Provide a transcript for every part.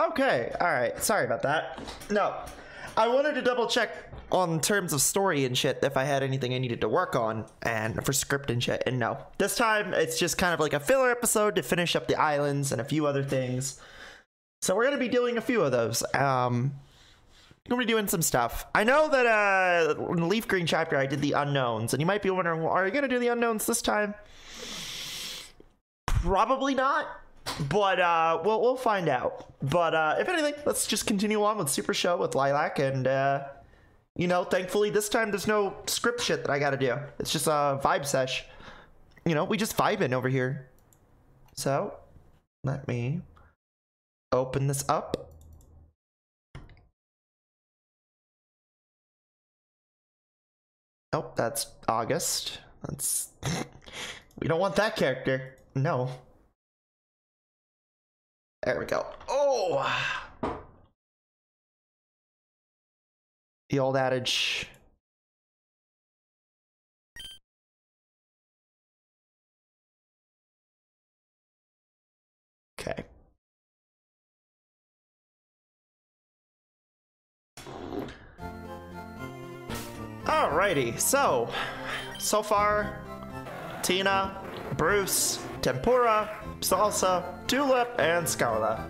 Okay, alright. Sorry about that. No. I wanted to double check on terms of story and shit if I had anything I needed to work on and for script and shit. And no. This time it's just kind of like a filler episode to finish up the islands and a few other things. So we're gonna be doing a few of those. Um gonna be doing some stuff. I know that uh in the Leaf Green chapter I did the unknowns, and you might be wondering, well, are you gonna do the unknowns this time? Probably not. But uh we'll we'll find out. But uh if anything, let's just continue on with Super Show with Lilac and uh you know, thankfully this time there's no script shit that I gotta do. It's just a vibe sesh. You know, we just vibing over here. So let me open this up. Oh, that's August. That's we don't want that character. No. There we go. Oh. The old adage. Okay. Alrighty, so so far, Tina, Bruce, Tempura, Salsa, Tulip, and Scarlet.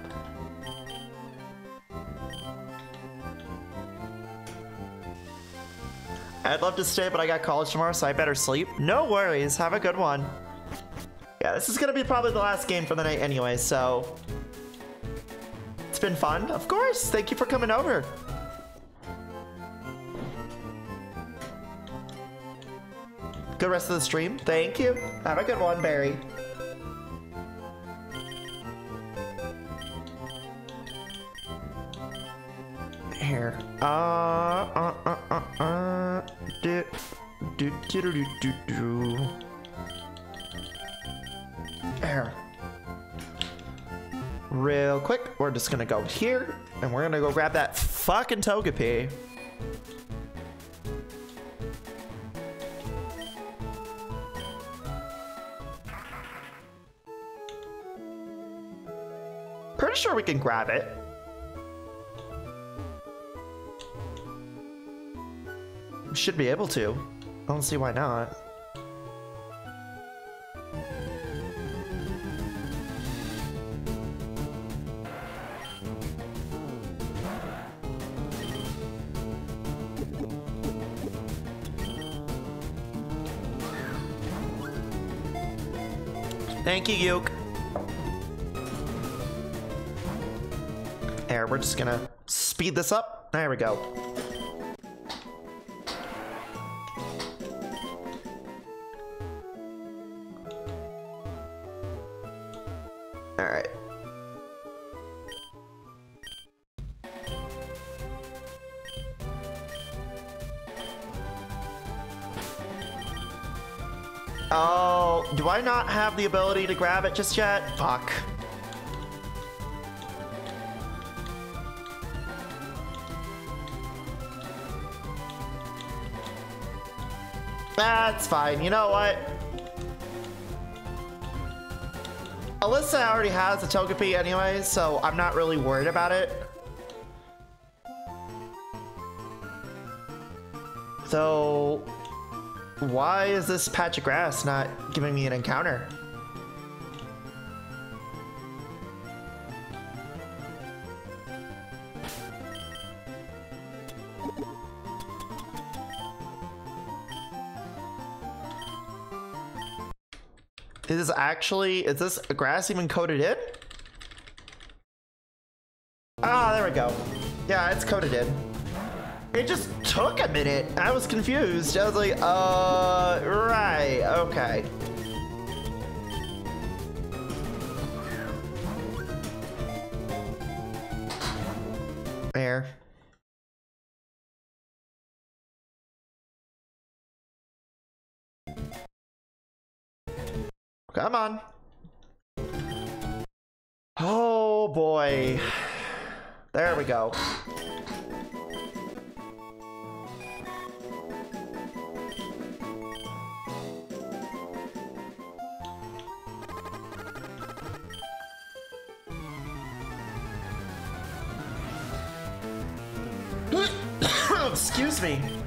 I'd love to stay, but I got college tomorrow, so I better sleep. No worries, have a good one. Yeah, this is gonna be probably the last game for the night anyway, so... It's been fun, of course. Thank you for coming over. Good rest of the stream. Thank you. Have a good one, Barry. Here. Uh, uh, uh, uh, uh. Here. Real quick, we're just gonna go here, and we're gonna go grab that fucking Togepi. Pretty sure we can grab it. Should be able to. I don't see why not. Thank you, Yuke. There, we're just gonna speed this up. There we go. All right. Oh, do I not have the ability to grab it just yet? Fuck. That's fine. You know what? Alyssa already has a Togepi anyway, so I'm not really worried about it. So, why is this patch of grass not giving me an encounter? Is actually, is this grass even coated in? Ah, there we go. Yeah, it's coated in. It just took a minute. I was confused. I was like, uh, right, okay. Come on. Oh boy. There we go. Excuse me.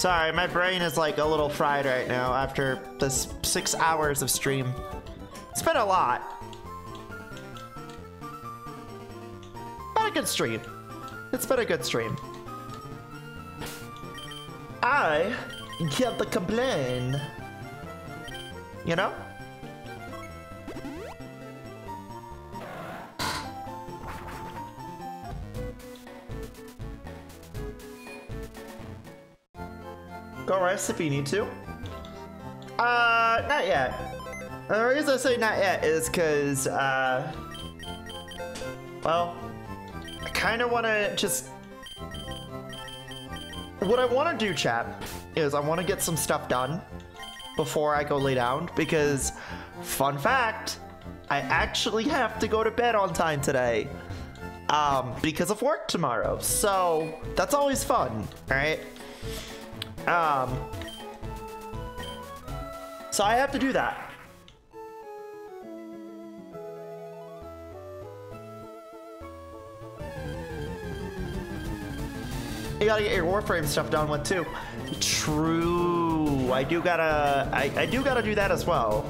Sorry, my brain is like a little fried right now after this six hours of stream. It's been a lot. But a good stream. It's been a good stream. I can't complain. You know? Rest if you need to. Uh, not yet. The reason I say not yet is because, uh, well, I kind of want to just. What I want to do, chat, is I want to get some stuff done before I go lay down because, fun fact, I actually have to go to bed on time today um, because of work tomorrow. So that's always fun, right? Um, so I have to do that. You gotta get your Warframe stuff done with too. True. I do gotta. I, I do gotta do that as well.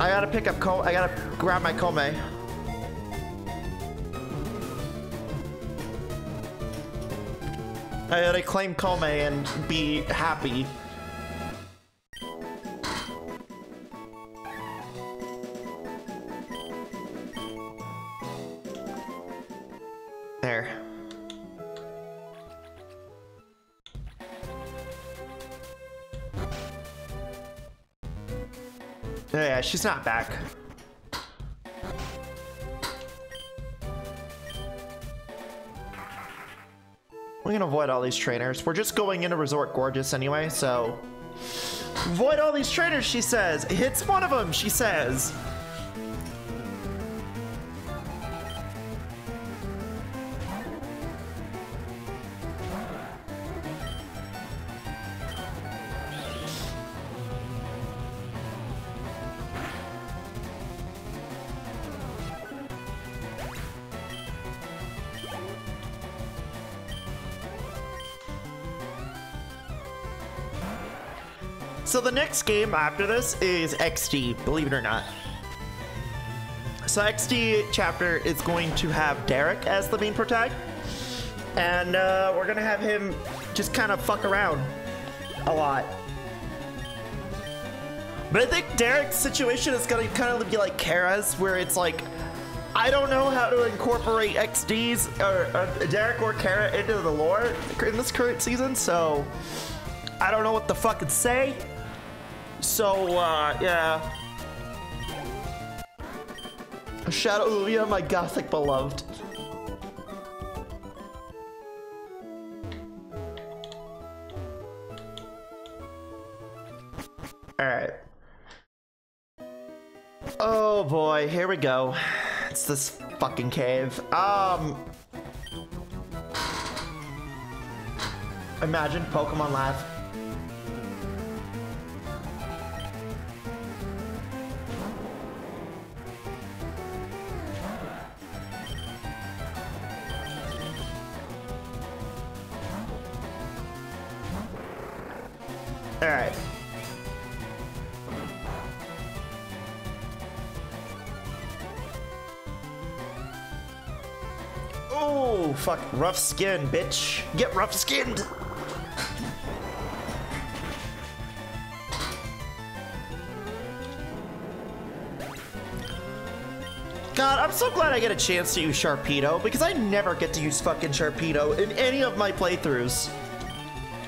I gotta pick up. Co I gotta grab my Kome. I claim Kome and be happy. There. Yeah, she's not back. We can avoid all these trainers. We're just going into Resort Gorgeous anyway, so... Avoid all these trainers, she says. Hits one of them, she says. Next game after this is XD, believe it or not. So XD chapter is going to have Derek as the main protagonist. And uh, we're gonna have him just kind of fuck around a lot. But I think Derek's situation is gonna kind of be like Kara's, where it's like, I don't know how to incorporate XD's or uh, Derek or Kara into the lore in this current season, so I don't know what the fuck to say. So, uh, yeah. Shadow Lugia, my gothic beloved. Alright. Oh boy, here we go. It's this fucking cave. Um... Imagine Pokemon Live. Rough skin, bitch. Get rough skinned. God, I'm so glad I get a chance to use Sharpedo because I never get to use fucking Sharpedo in any of my playthroughs.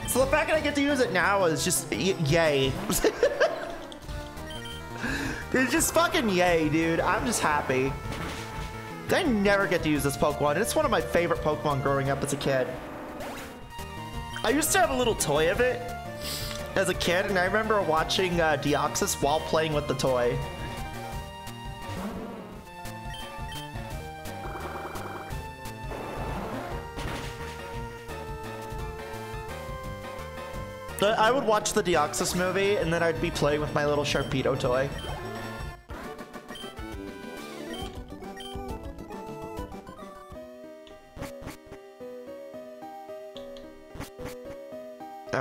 So the fact that I get to use it now is just yay. it's just fucking yay, dude. I'm just happy. I never get to use this Pokemon. It's one of my favorite Pokemon growing up as a kid. I used to have a little toy of it as a kid, and I remember watching uh, Deoxys while playing with the toy. I would watch the Deoxys movie, and then I'd be playing with my little Sharpedo toy.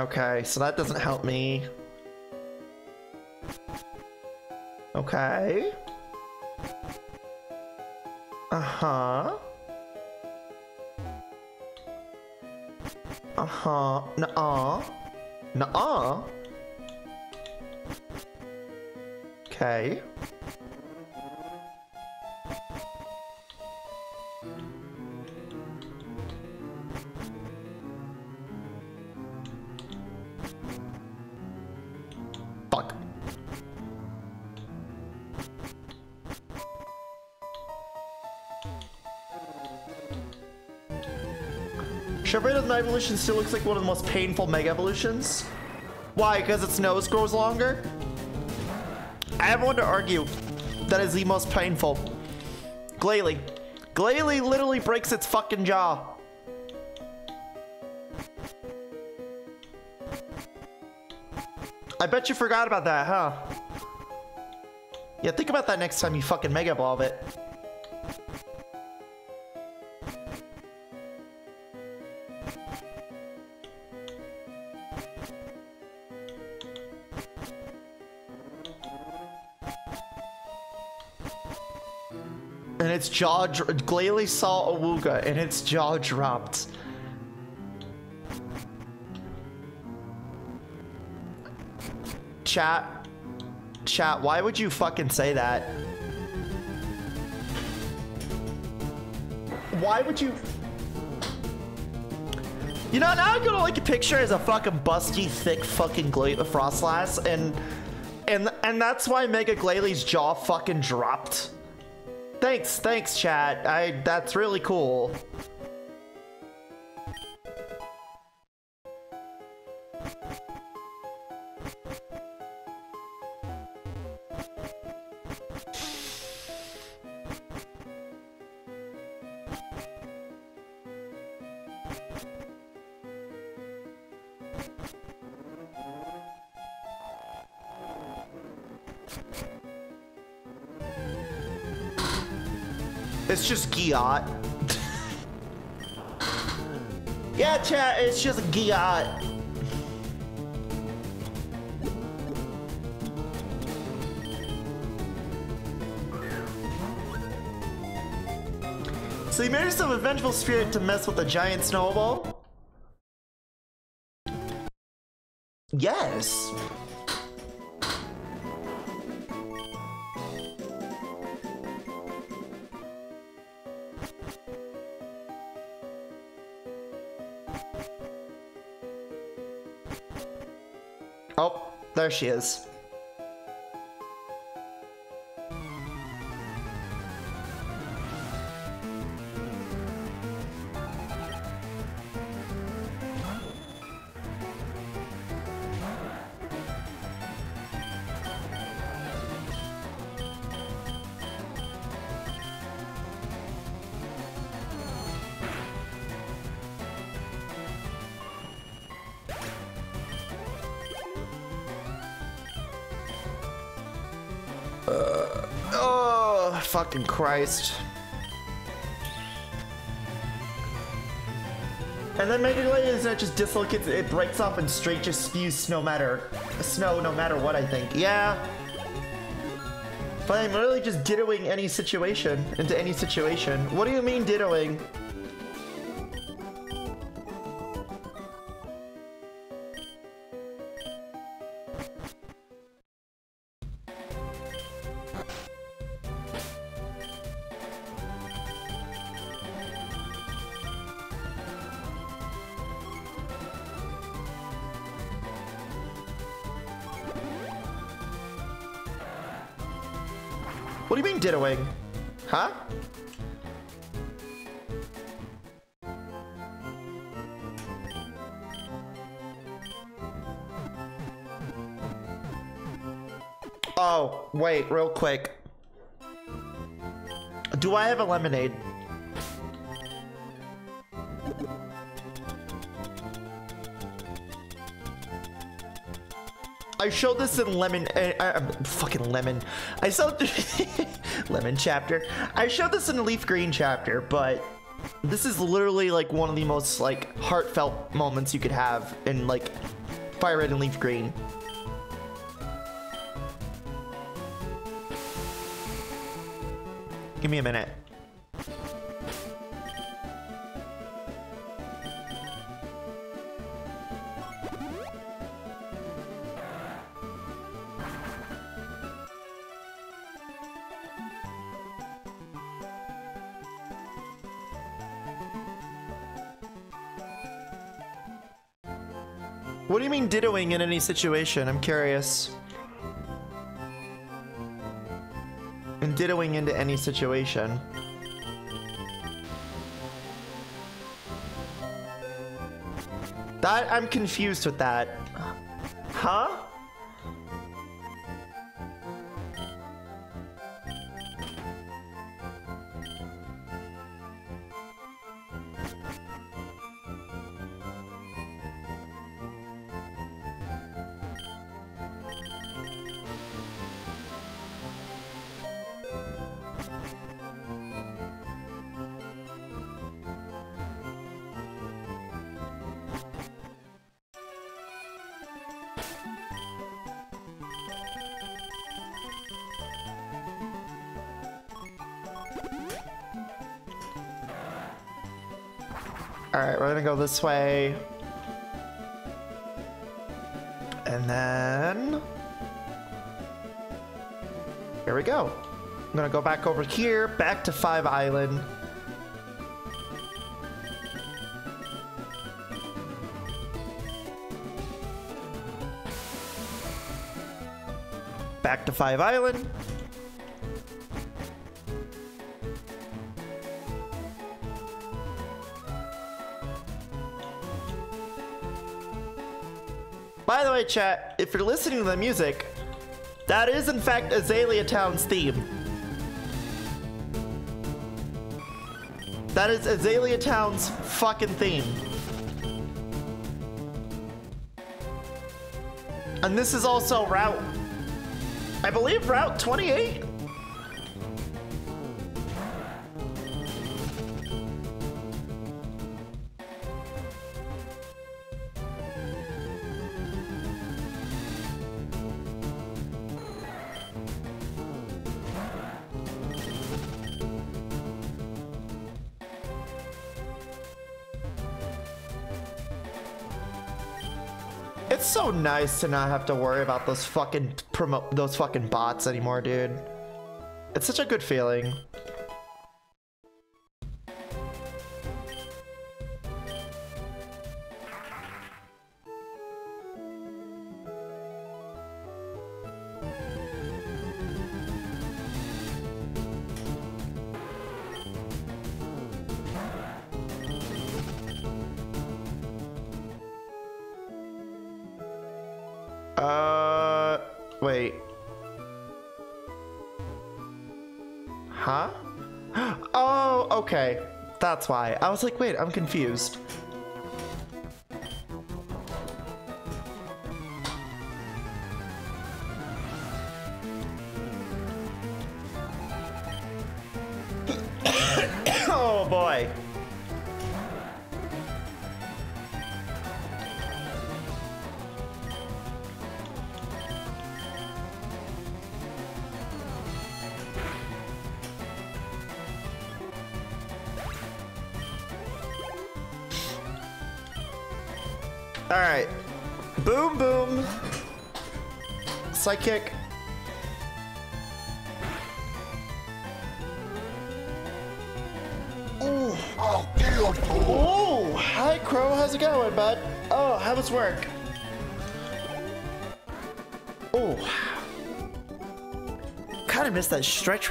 Okay, so that doesn't help me. Okay. Uh-huh. Uh-huh. Nuh-uh. Nuh-uh. Okay. Evolution still looks like one of the most painful Mega Evolutions. Why? Because its nose grows longer? I have one to argue. That is the most painful. Glalie. Glalie literally breaks its fucking jaw. I bet you forgot about that, huh? Yeah, think about that next time you fucking Mega Evolve it. Jaw, Glalie saw Awuga and its jaw dropped. Chat, chat, why would you fucking say that? Why would you? You know, now I'm gonna like a picture as a fucking busty, thick fucking Gla Froslass, and and and that's why Mega Glalie's jaw fucking dropped. Thanks, thanks, chat. I that's really cool. Giat. yeah, chat, it's just Giat. So you made some vengeful spirit to mess with a giant snowball? There she is. Uh, oh, fucking Christ. And then Mega that just dislocates, it breaks off and straight just spews snow matter, snow no matter what I think. Yeah. But I'm really just dittoing any situation into any situation. What do you mean dittoing? You? Huh? Oh, wait, real quick. Do I have a lemonade? I showed this in lemon, uh, uh, fucking lemon. I showed the lemon chapter. I showed this in leaf green chapter, but this is literally like one of the most like heartfelt moments you could have in like fire red and leaf green. Give me a minute. Dittoing in any situation? I'm curious. And dittoing into any situation. That, I'm confused with that. Go this way. And then... Here we go. I'm gonna go back over here, back to Five Island. Back to Five Island. Way, chat, if you're listening to the music, that is in fact Azalea Town's theme. That is Azalea Town's fucking theme. And this is also Route, I believe Route 28? Nice to not have to worry about those fucking promote those fucking bots anymore, dude. It's such a good feeling. That's why. I was like, wait, I'm confused.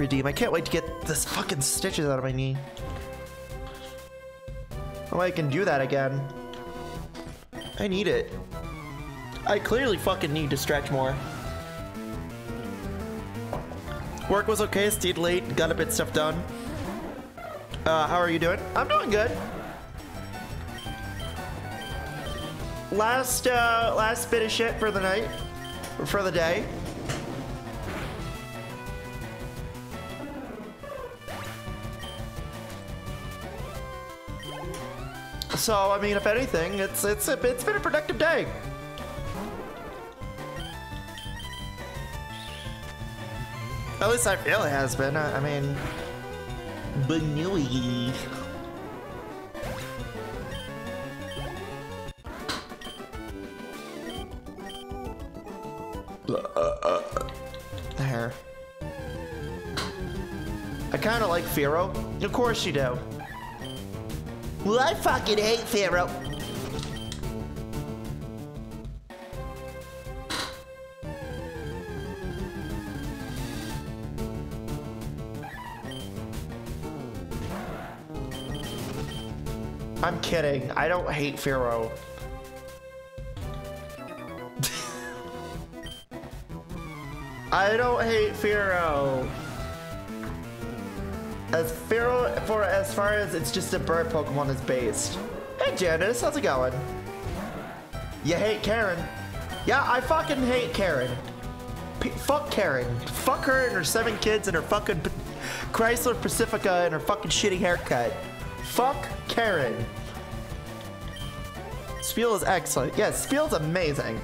Redeem. I can't wait to get this fucking stitches out of my knee. Oh, I can do that again. I need it. I clearly fucking need to stretch more. Work was okay, stayed late, got a bit stuff done. Uh, how are you doing? I'm doing good. Last, uh, last bit of shit for the night, for the day. So, I mean, if anything, it's it's it's been a productive day. At least I feel it has been. I, I mean, Banui. There. I kind of like Fearow. Of course you do. Well, I fucking hate Fearow. I'm kidding. I don't hate Fearow. I don't hate Fearow. As Fearow, for as far as it's just a bird Pokemon is based. Hey Janice, how's it going? You hate Karen? Yeah, I fucking hate Karen. P fuck Karen. Fuck her and her seven kids and her fucking P Chrysler Pacifica and her fucking shitty haircut. Fuck Karen. Spheal is excellent. Yes, yeah, Spheal's amazing.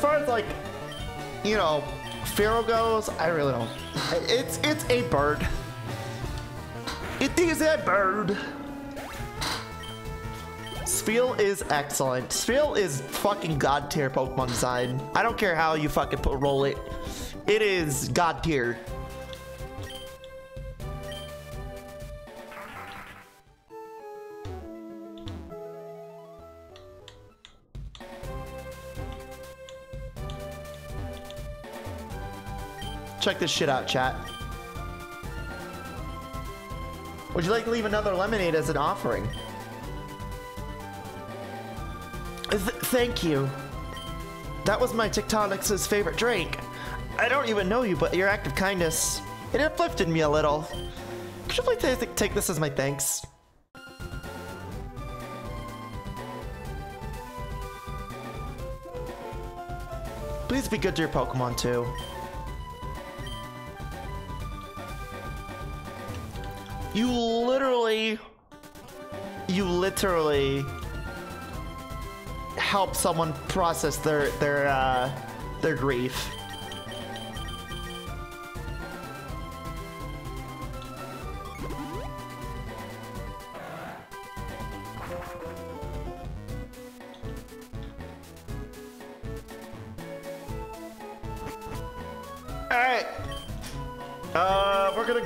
As far as like, you know, Fearow goes, I really don't. It's it's a bird. It is a bird. Spheal is excellent. Spheal is fucking god tier Pokemon design. I don't care how you fucking put, roll it. It is god tier. Check this shit out, chat. Would you like to leave another lemonade as an offering? Th thank you. That was my Tectonix's favorite drink. I don't even know you, but your act of kindness, it uplifted me a little. Could you please take this as my thanks? Please be good to your Pokemon too. You literally, you literally help someone process their their uh, their grief.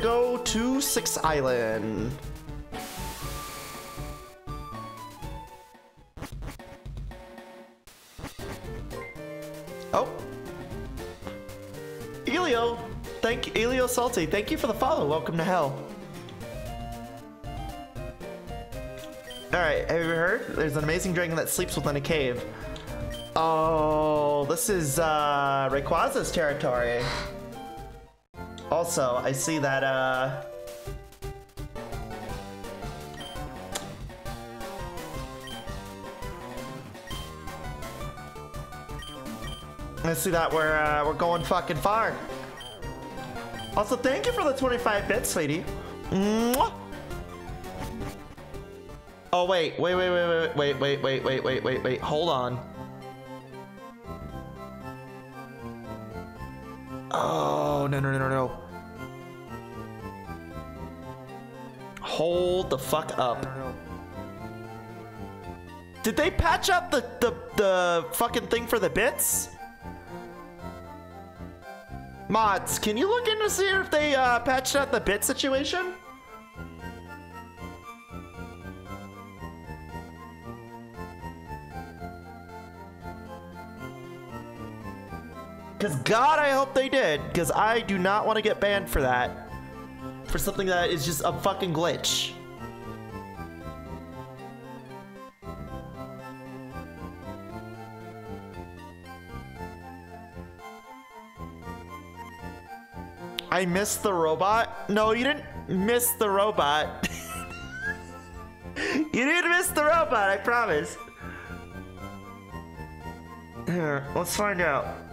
Go to Six Island. Oh. Elio, thank you, Elio Salty, thank you for the follow. Welcome to hell. All right, have you heard? There's an amazing dragon that sleeps within a cave. Oh, this is uh, Rayquaza's territory. Also, I see that, uh... I see that we're, uh, we're going fucking far. Also, thank you for the 25 bits, sweetie. Mwah! Oh wait, wait, wait, wait, wait, wait, wait, wait, wait, wait, wait. Hold on. Oh no no no no no. Hold the fuck up. Did they patch up the the the fucking thing for the bits? Mods, can you look in to see if they uh, patched out the bit situation? Because God, I hope they did. Because I do not want to get banned for that. For something that is just a fucking glitch. I missed the robot? No, you didn't miss the robot. you didn't miss the robot, I promise. Here, let's find out.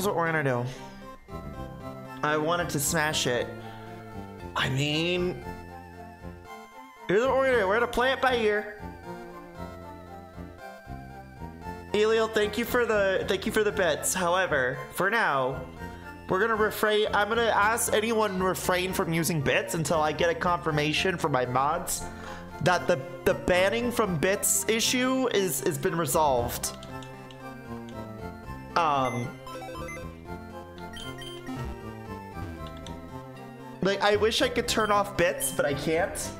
Here's what we're gonna do. I wanted to smash it. I mean, here's what we're gonna do. We're gonna play it by ear. Eliel, thank you for the thank you for the bets. However, for now, we're gonna refrain. I'm gonna ask anyone refrain from using bits until I get a confirmation from my mods that the the banning from bits issue is has been resolved. Um. Like, I wish I could turn off bits, but I can't.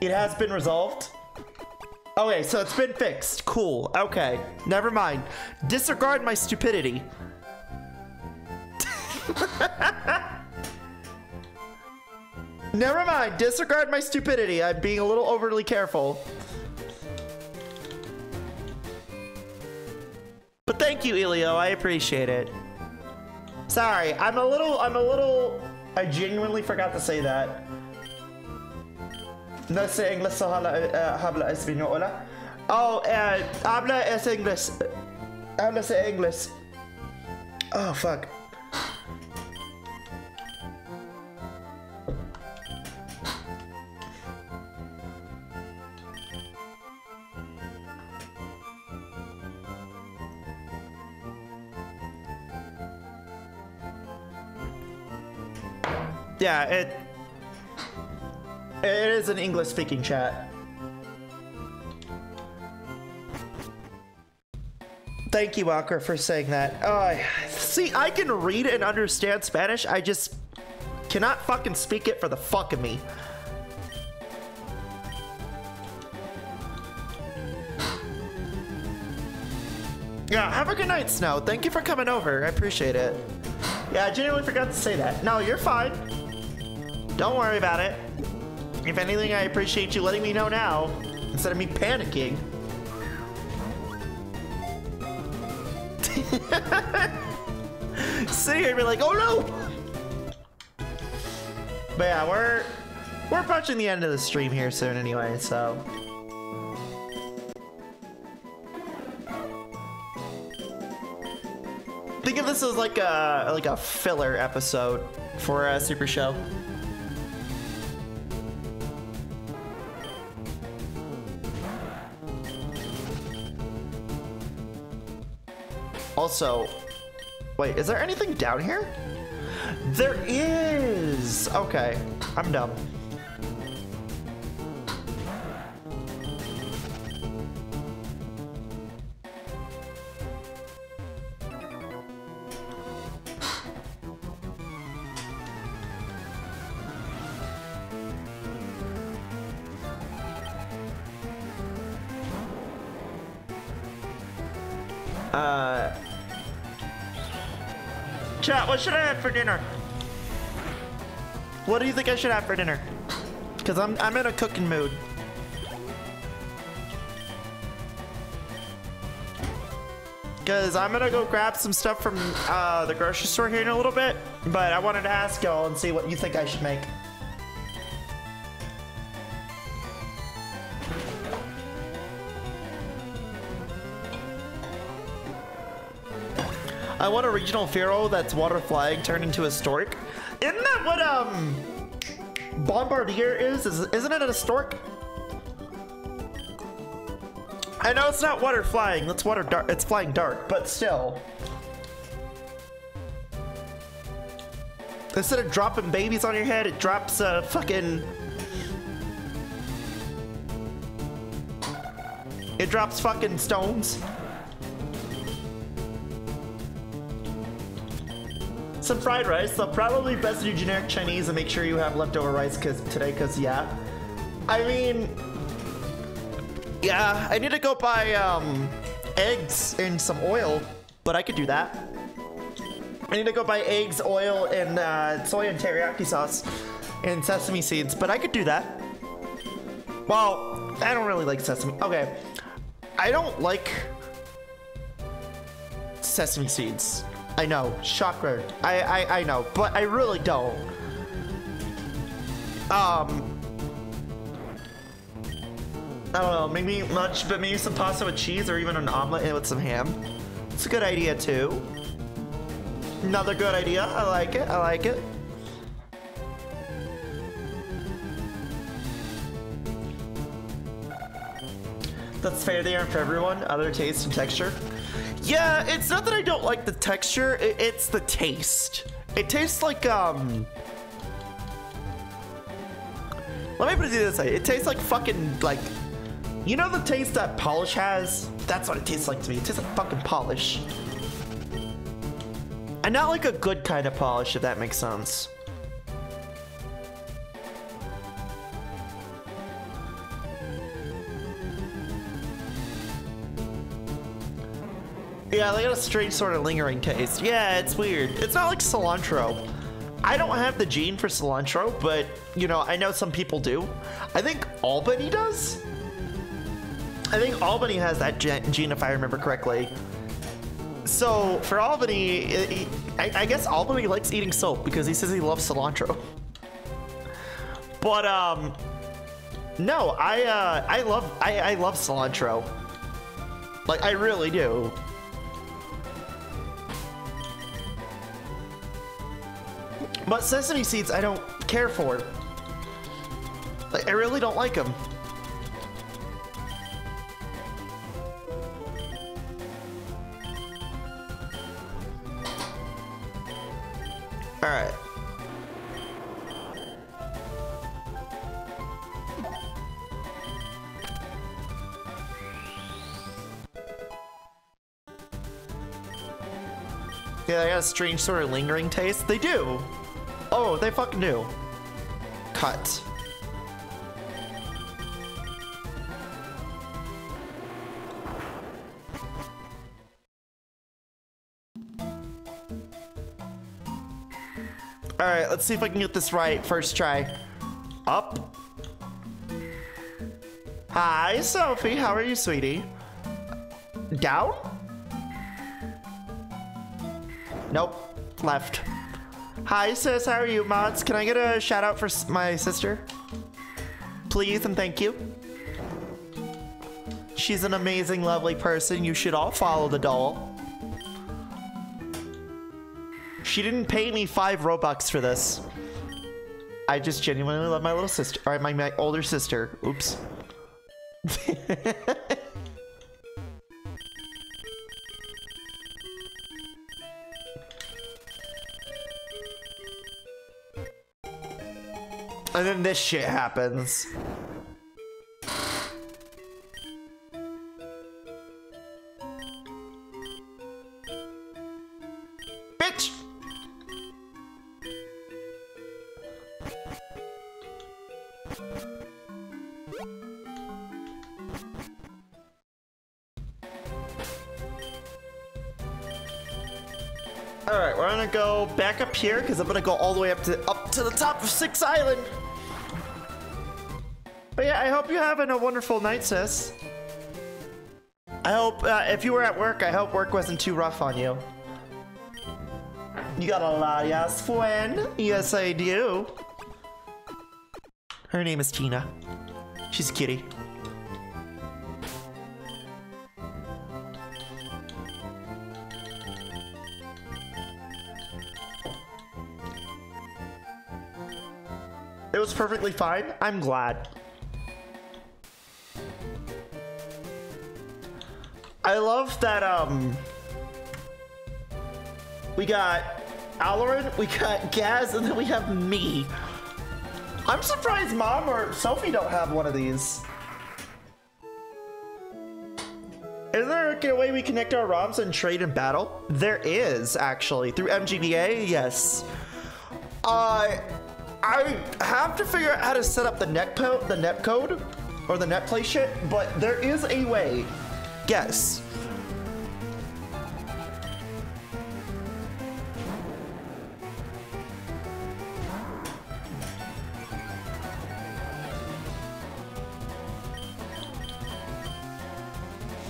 It has been resolved. Okay, so it's been fixed. Cool. Okay. Never mind. Disregard my stupidity. Never mind. Disregard my stupidity. I'm being a little overly careful. But thank you, Elio. I appreciate it. Sorry, I'm a little, I'm a little, I genuinely forgot to say that. No sé inglés, habla, habla español, hola. Oh, uh, habla es inglés. Habla es inglés. Oh, fuck. Yeah, it it is an English speaking chat. Thank you, Walker, for saying that. Oh, see, I can read and understand Spanish. I just cannot fucking speak it for the fuck of me. Yeah, have a good night, Snow. Thank you for coming over. I appreciate it. Yeah, I genuinely forgot to say that. No, you're fine. Don't worry about it. If anything, I appreciate you letting me know now, instead of me panicking. Sit here and be like, oh no! But yeah, we're we're approaching the end of the stream here soon anyway, so. Think of this as like a like a filler episode for a Super Show. Also, wait, is there anything down here? There is! Okay, I'm dumb. Uh, chat, what should I have for dinner? What do you think I should have for dinner? Cause I'm I'm in a cooking mood. Cause I'm gonna go grab some stuff from uh, the grocery store here in a little bit, but I wanted to ask y'all and see what you think I should make. I want a regional Fearow that's water flying turned into a stork. Isn't that what um Bombirdier is? is isn't it a stork? I know it's not water flying. That's water dark. It's flying dark, but still. Instead of dropping babies on your head, it drops a uh, fucking. It drops fucking stones. Some fried rice. They'll probably best do generic Chinese and make sure you have leftover rice cause today, cause yeah. I mean, yeah, I need to go buy um, eggs and some oil, but I could do that. I need to go buy eggs, oil, and uh, soy and teriyaki sauce and sesame seeds, but I could do that. Well, I don't really like sesame. Okay, I don't like sesame seeds. I know, shocker. I, I, I know, but I really don't. Um, I don't know, maybe much, but maybe some pasta with cheese or even an omelet with some ham. It's a good idea too. Another good idea. I like it. I like it. That's fair there for everyone. Other taste and texture. Yeah, it's not that I don't like the texture, it's the taste. It tastes like, um... Let me put it this way. It tastes like fucking, like, you know the taste that polish has? That's what it tastes like to me. It tastes like fucking polish. And not like a good kind of polish, if that makes sense. Yeah, they got a strange sort of lingering taste. Yeah, it's weird. It's not like cilantro. I don't have the gene for cilantro, but, you know, I know some people do. I think Albany does? I think Albany has that gene, if I remember correctly. So for Albany, I, I guess Albany likes eating soap because he says he loves cilantro. But um, no, I uh, I love I, I love cilantro. Like I really do. But sesame seeds, I don't care for. Like I really don't like them. Alright. Yeah, they got a strange sort of lingering taste. They do. Oh, they fucking do. Cut. All right, let's see if I can get this right first try. Up. Hi, Sophie. How are you, sweetie? Down? Nope. Left. Hi, sis. How are you, mods? Can I get a shout out for my sister? Please and thank you. She's an amazing, lovely person. You should all follow the doll. She didn't pay me five Robux for this. I just genuinely love my little sister, or my, my older sister. Oops. and then this shit happens. Bitch! Alright, we're gonna go back up here because I'm gonna go all the way up to up to the top of Six Island. But yeah, I hope you're having a wonderful night, sis. I hope, uh, if you were at work, I hope work wasn't too rough on you. You got a lot friend. Yes, I do. Her name is Tina. She's a kitty. It was perfectly fine. I'm glad. I love that, um... We got Alarin, we got Gaz, and then we have me. I'm surprised Mom or Sophie don't have one of these. Is there a way we connect our ROMs and trade in battle? There is, actually. Through MGBA, yes. Uh, I have to figure out how to set up the the net code or the net play shit, but there is a way. Yes.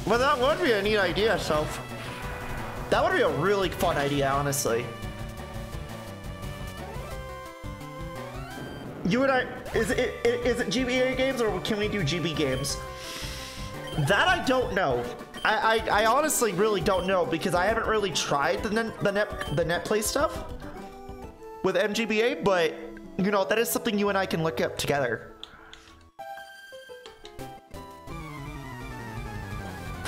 Well, that would be a neat idea, so that would be a really fun idea, honestly. You and I, is it, is it GBA games or can we do GB games? That I don't know. I, I, I honestly really don't know because I haven't really tried the net, the net, the net play stuff with MGBA, but you know, that is something you and I can look up together.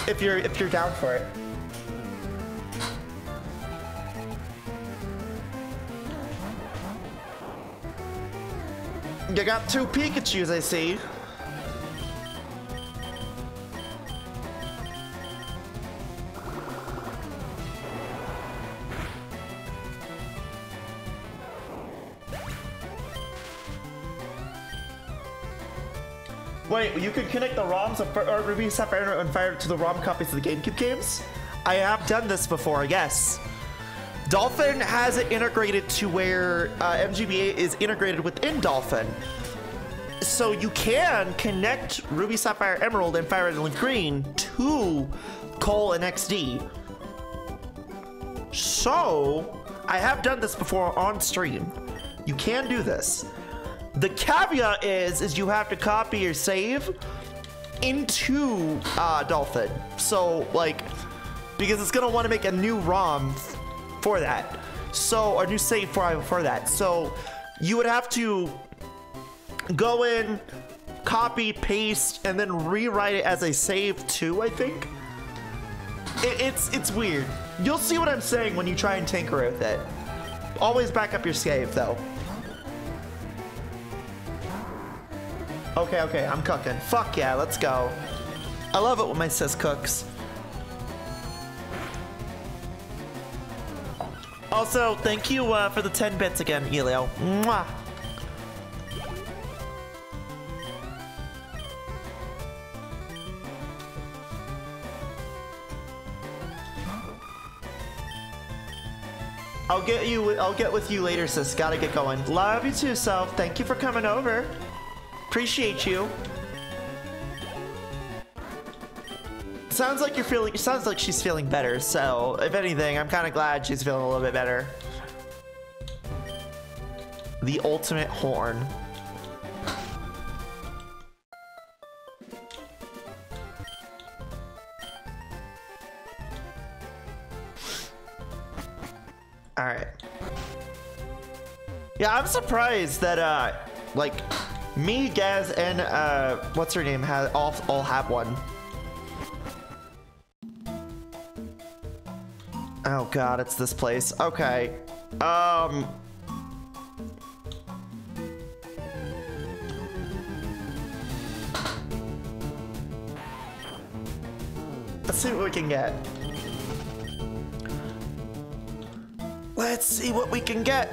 if you're if you're down for it. You got two Pikachus, I see. Wait, you can connect the ROMs of or Ruby Sapphire and Fire to the ROM copies of the GameCube games? I have done this before, yes. Dolphin has it integrated to where uh, MGBA is integrated within Dolphin. So you can connect Ruby Sapphire Emerald and Fire Red Green to Colo and XD. So, I have done this before on stream. You can do this. The caveat is, is you have to copy your save into uh, Dolphin. So, like, because it's gonna want to make a new ROM for that. So, a new save for, for that. So, you would have to go in, copy, paste, and then rewrite it as a save too, I think. It, it's, it's weird. You'll see what I'm saying when you try and tinker with it. Always back up your save, though. Okay, okay, I'm cooking. Fuck yeah, let's go. I love it when my sis cooks. Also, thank you uh, for the 10 bits again, Elio. Mwah. I'll get you. I'll get with you later, sis. Gotta get going. Love you too, self. Thank you for coming over. Appreciate you. Sounds like you're feeling, sounds like she's feeling better. So if anything, I'm kind of glad she's feeling a little bit better. The ultimate horn. All right. Yeah, I'm surprised that, uh, like, me, Gaz, and uh, what's her name has all all have one. Oh god, it's this place. Okay. Um. Let's see what we can get. Let's see what we can get.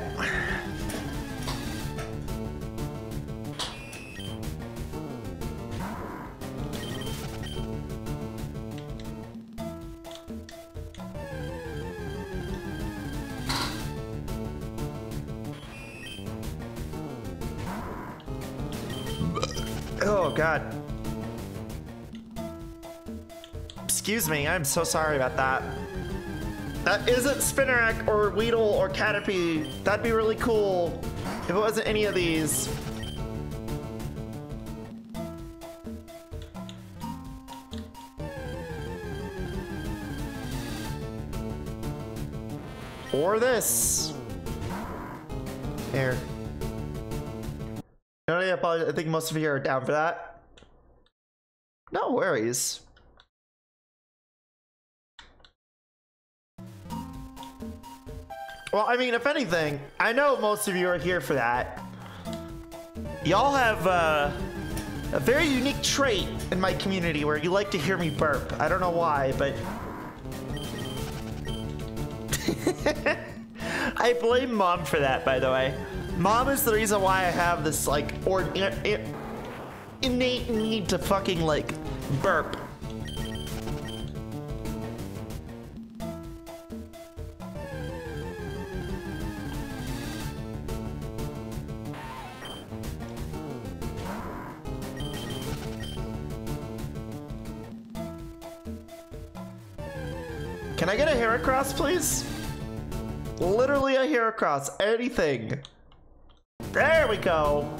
God. Excuse me, I'm so sorry about that. That isn't Spinarak or Weedle or Caterpie. That'd be really cool if it wasn't any of these. Or this. Here. apologize. I think most of you are down for that. No worries. Well, I mean, if anything, I know most of you are here for that. Y'all have uh, a very unique trait in my community where you like to hear me burp. I don't know why, but... I blame mom for that, by the way. Mom is the reason why I have this, like, or innate need to fucking, like, burp. Can I get a Heracross, please? Literally a Heracross. Anything. There we go.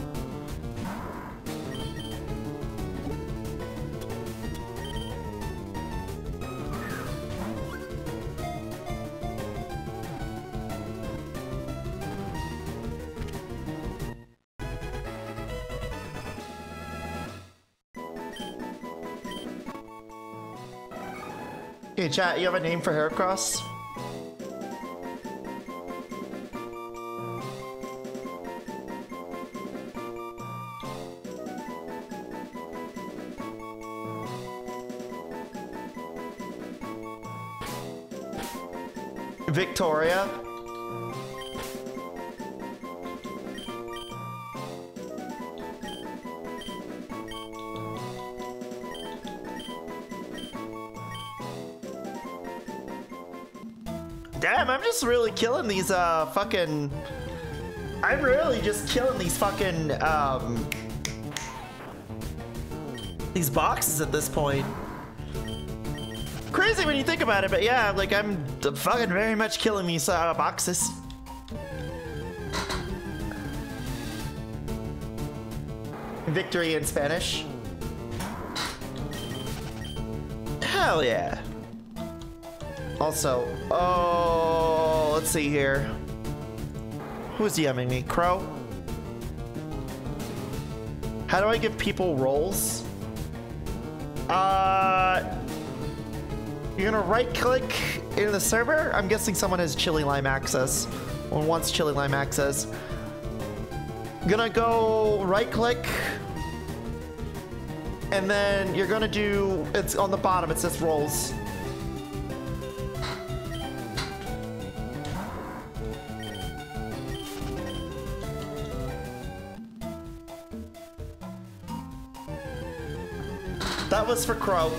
Hey chat, you have a name for Heracross? Killing these uh fucking I'm really just killing these fucking um these boxes at this point. Crazy when you think about it, but yeah, like I'm fucking very much killing these uh, boxes. Victory in Spanish. Hell yeah. Also, oh, let's see here. Who's DMing me? Crow? How do I give people roles? Uh, you're gonna right click in the server. I'm guessing someone has Chili Lime access or wants Chili Lime access. Gonna go right click and then you're gonna do, it's on the bottom, it says roles. That was for Crow.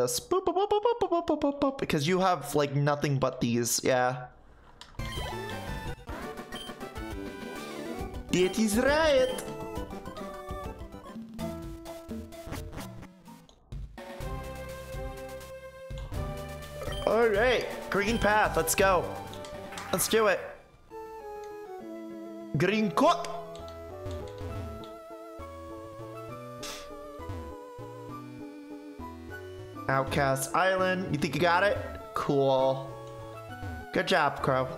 this. Boop, boop, boop, because you have, like, nothing but these, yeah. It is right! Alright, green path, let's go. Let's do it. Green cook! Outcast Island. You think you got it? Cool. Good job, Crow.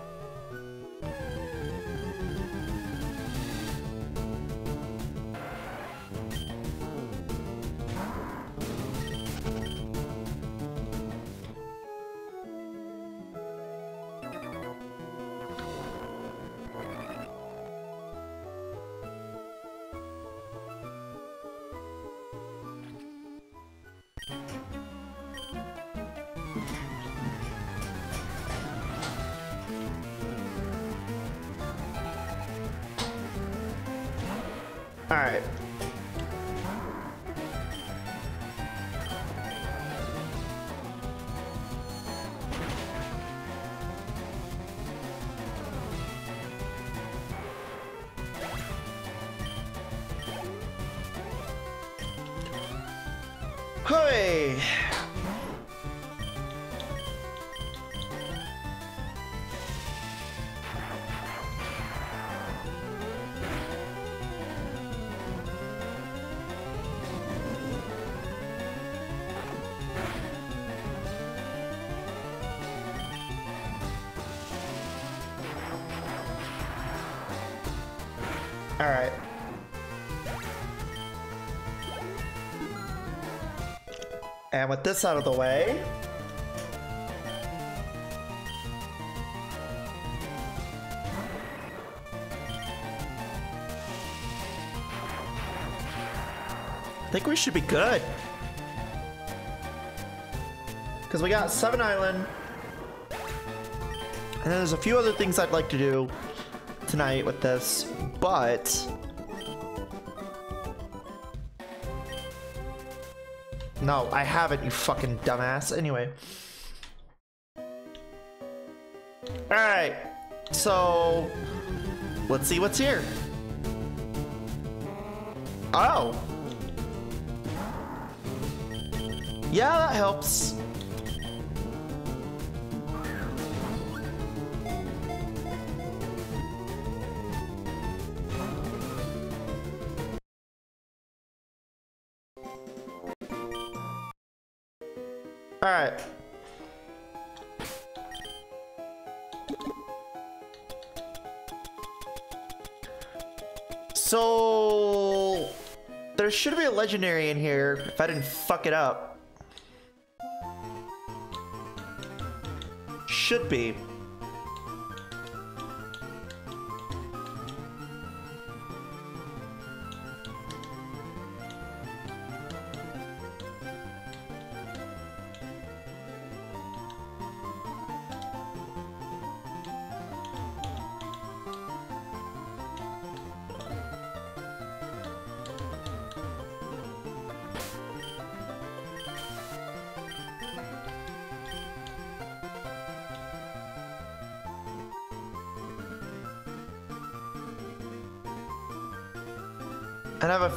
And with this out of the way, I think we should be good. Because we got Seven Island. And then there's a few other things I'd like to do tonight with this, but... No, I haven't, you fucking dumbass. Anyway. Alright, so... Let's see what's here. Oh! Yeah, that helps. A legendary in here if I didn't fuck it up. Should be.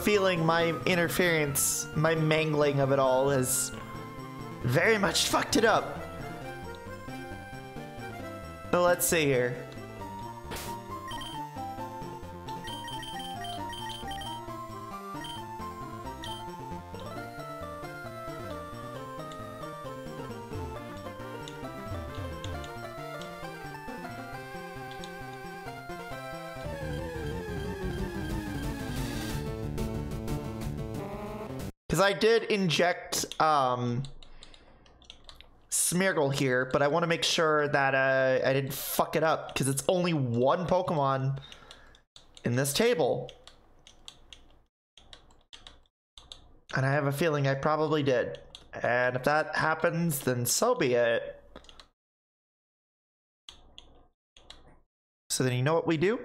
Feeling my interference, my mangling of it all has very much fucked it up. So let's see here. I did inject um, Smeargle here, but I want to make sure that uh, I didn't fuck it up because it's only one Pokemon in this table. And I have a feeling I probably did. And if that happens, then so be it. So then you know what we do?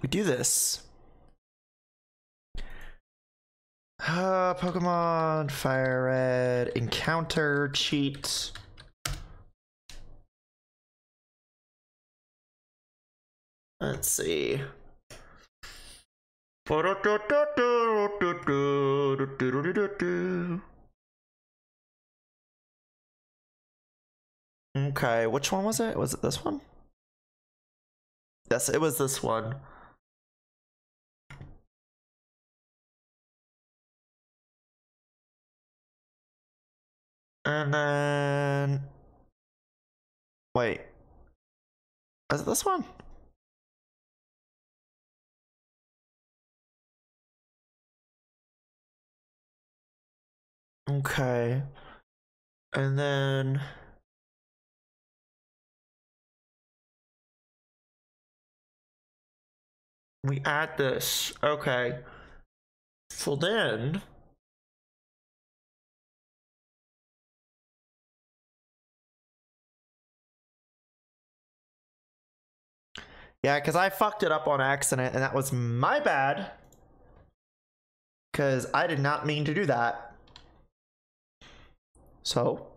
We do this. Uh, Pokemon Fire Red encounter cheat. Let's see. Okay, which one was it? Was it this one? Yes, it was this one. And then... Wait. Is it this one? Okay. And then... We add this. Okay. So then... Yeah, because I fucked it up on accident, and that was my bad. Because I did not mean to do that. So.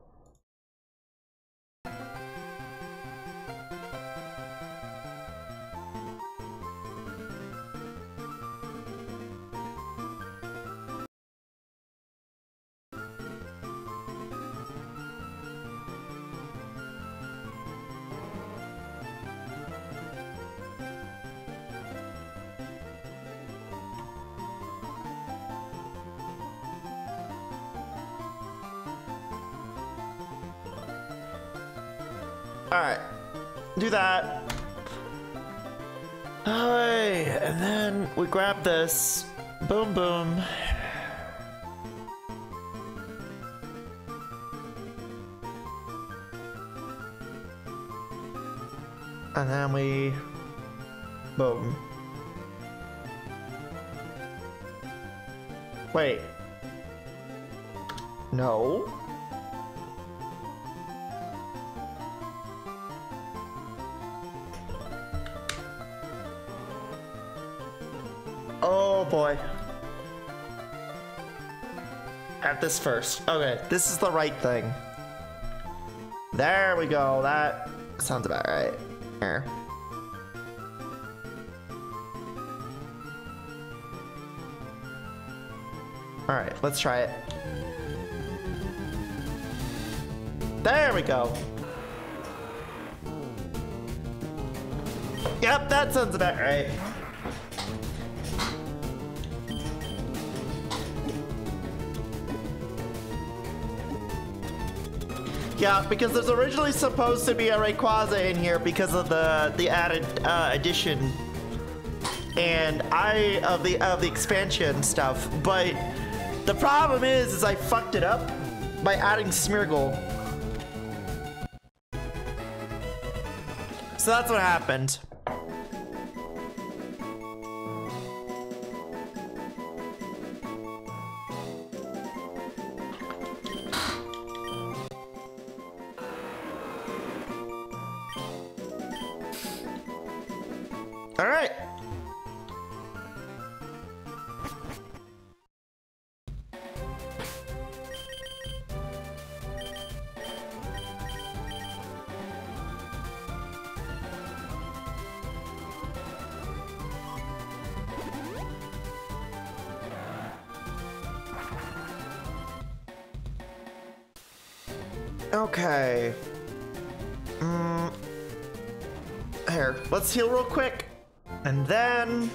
We grab this. Boom, boom. And then we... Boom. Wait. No. Oh boy. At this first. Okay, this is the right thing. There we go. That sounds about right. There. All right, let's try it. There we go. Yep, that sounds about right. Yeah, because there's originally supposed to be a Rayquaza in here because of the the added uh, addition and I of the of the expansion stuff, but the problem is, is I fucked it up by adding Smeargle. So that's what happened. Okay. Mm. Here, let's heal real quick. And then...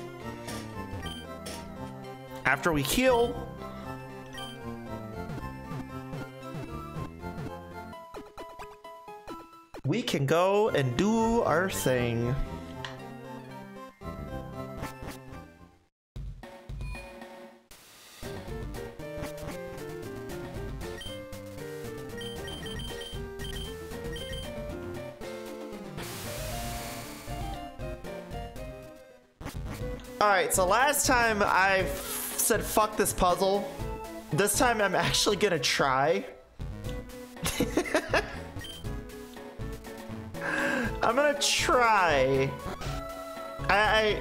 After we heal... We can go and do our thing. Alright, so last time I said fuck this puzzle. This time I'm actually gonna try. I'm gonna try. I, I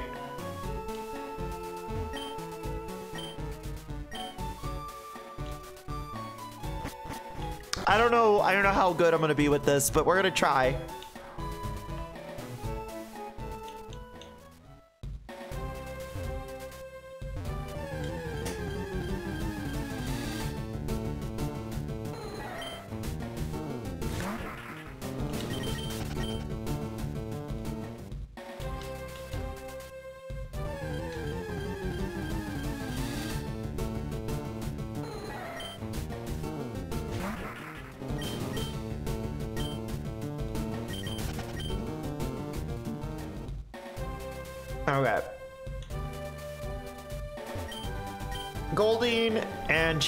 I don't know. I don't know how good I'm gonna be with this, but we're gonna try.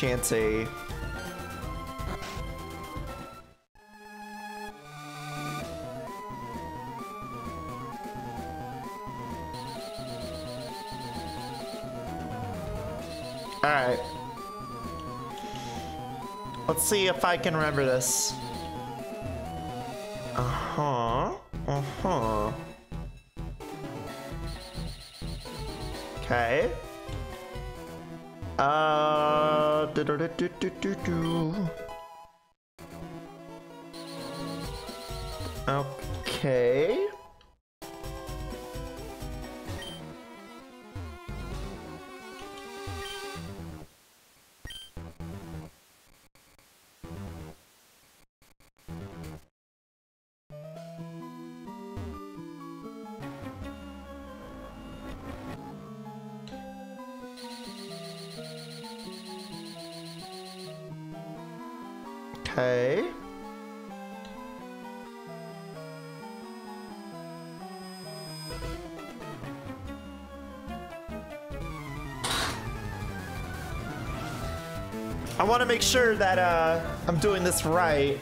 Chansey. Alright. Let's see if I can remember this. Uh-huh. Uh-huh. Okay. Uh. -do -do -do. Okay. Okay. Make sure that uh, I'm doing this right.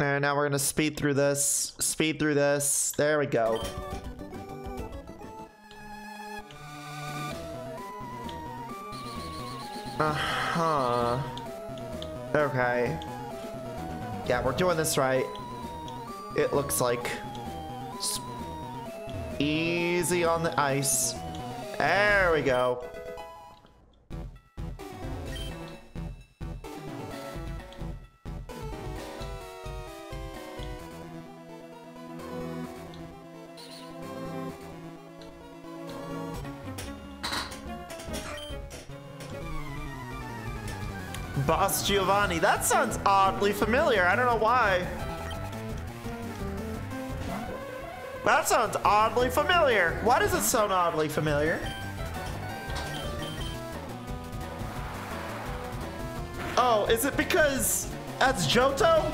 And now we're gonna speed through this, speed through this. There we go. Uh-huh. Okay. Yeah, we're doing this right. It looks like. Easy on the ice. There we go. Giovanni. That sounds oddly familiar. I don't know why. That sounds oddly familiar. Why does it sound oddly familiar? Oh, is it because that's Johto?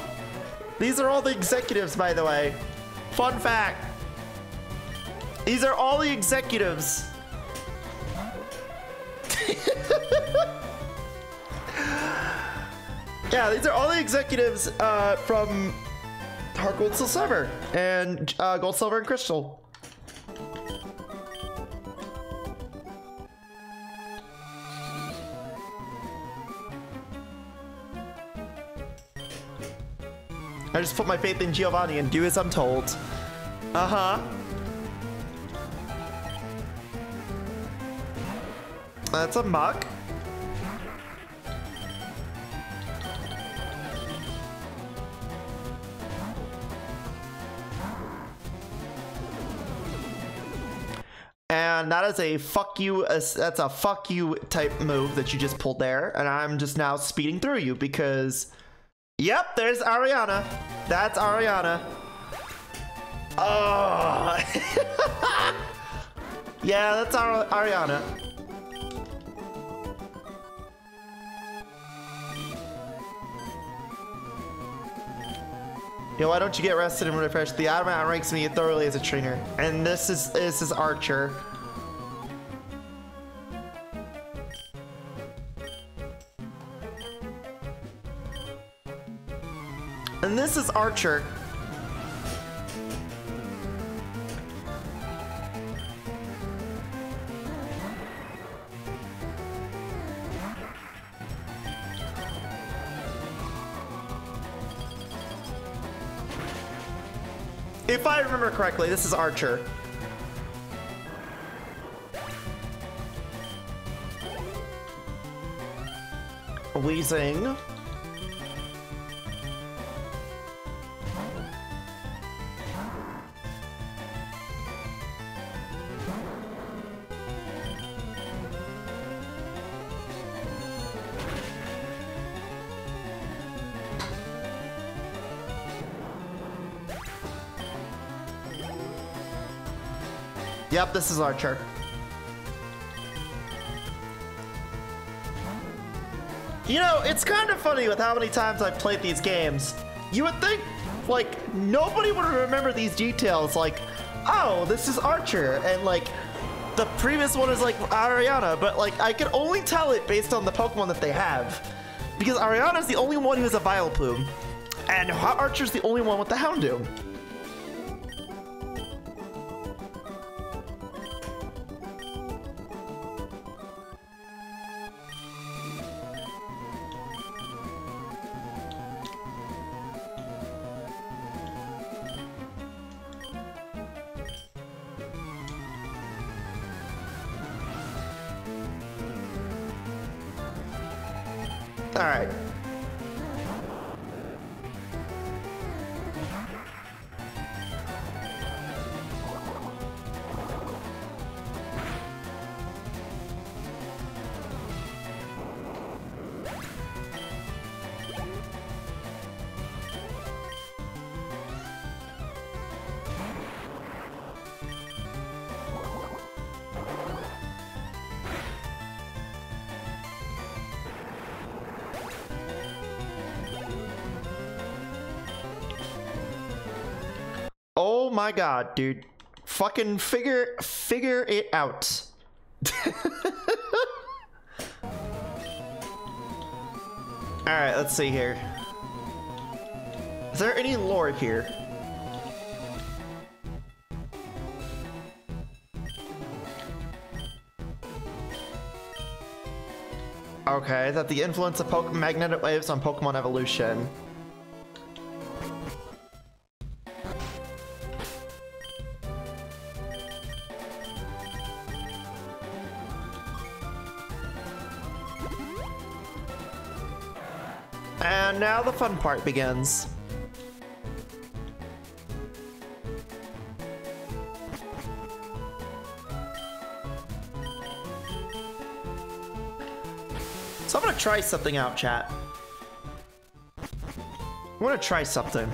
These are all the executives, by the way. Fun fact. These are all the executives. Yeah, these are all the executives uh, from Heart Gold Silver and uh, Gold Silver and Crystal. I just put my faith in Giovanni and do as I'm told. Uh-huh. That's a muck. That is a fuck you, that's a fuck you type move that you just pulled there. And I'm just now speeding through you because, yep, there's Ariana. That's Ariana. Oh. yeah, that's Ar Ariana. Yo, why don't you get rested and refresh? The Adamant ranks me thoroughly as a trainer. And this is this is Archer. Archer. If I remember correctly, this is Archer. Wheezing. Yep, this is Archer. You know, it's kind of funny with how many times I've played these games. You would think, like, nobody would remember these details, like, oh, this is Archer, and, like, the previous one is, like, Ariana, but, like, I can only tell it based on the Pokemon that they have. Because Ariana's the only one who has a Vileplume, and Archer's the only one with the Houndoom. My god, dude. Fucking figure figure it out. Alright, let's see here. Is there any lore here? Okay, that the influence of Pokemon magnetic waves on Pokemon evolution. Fun part begins. So I'm gonna try something out, chat. I'm gonna try something.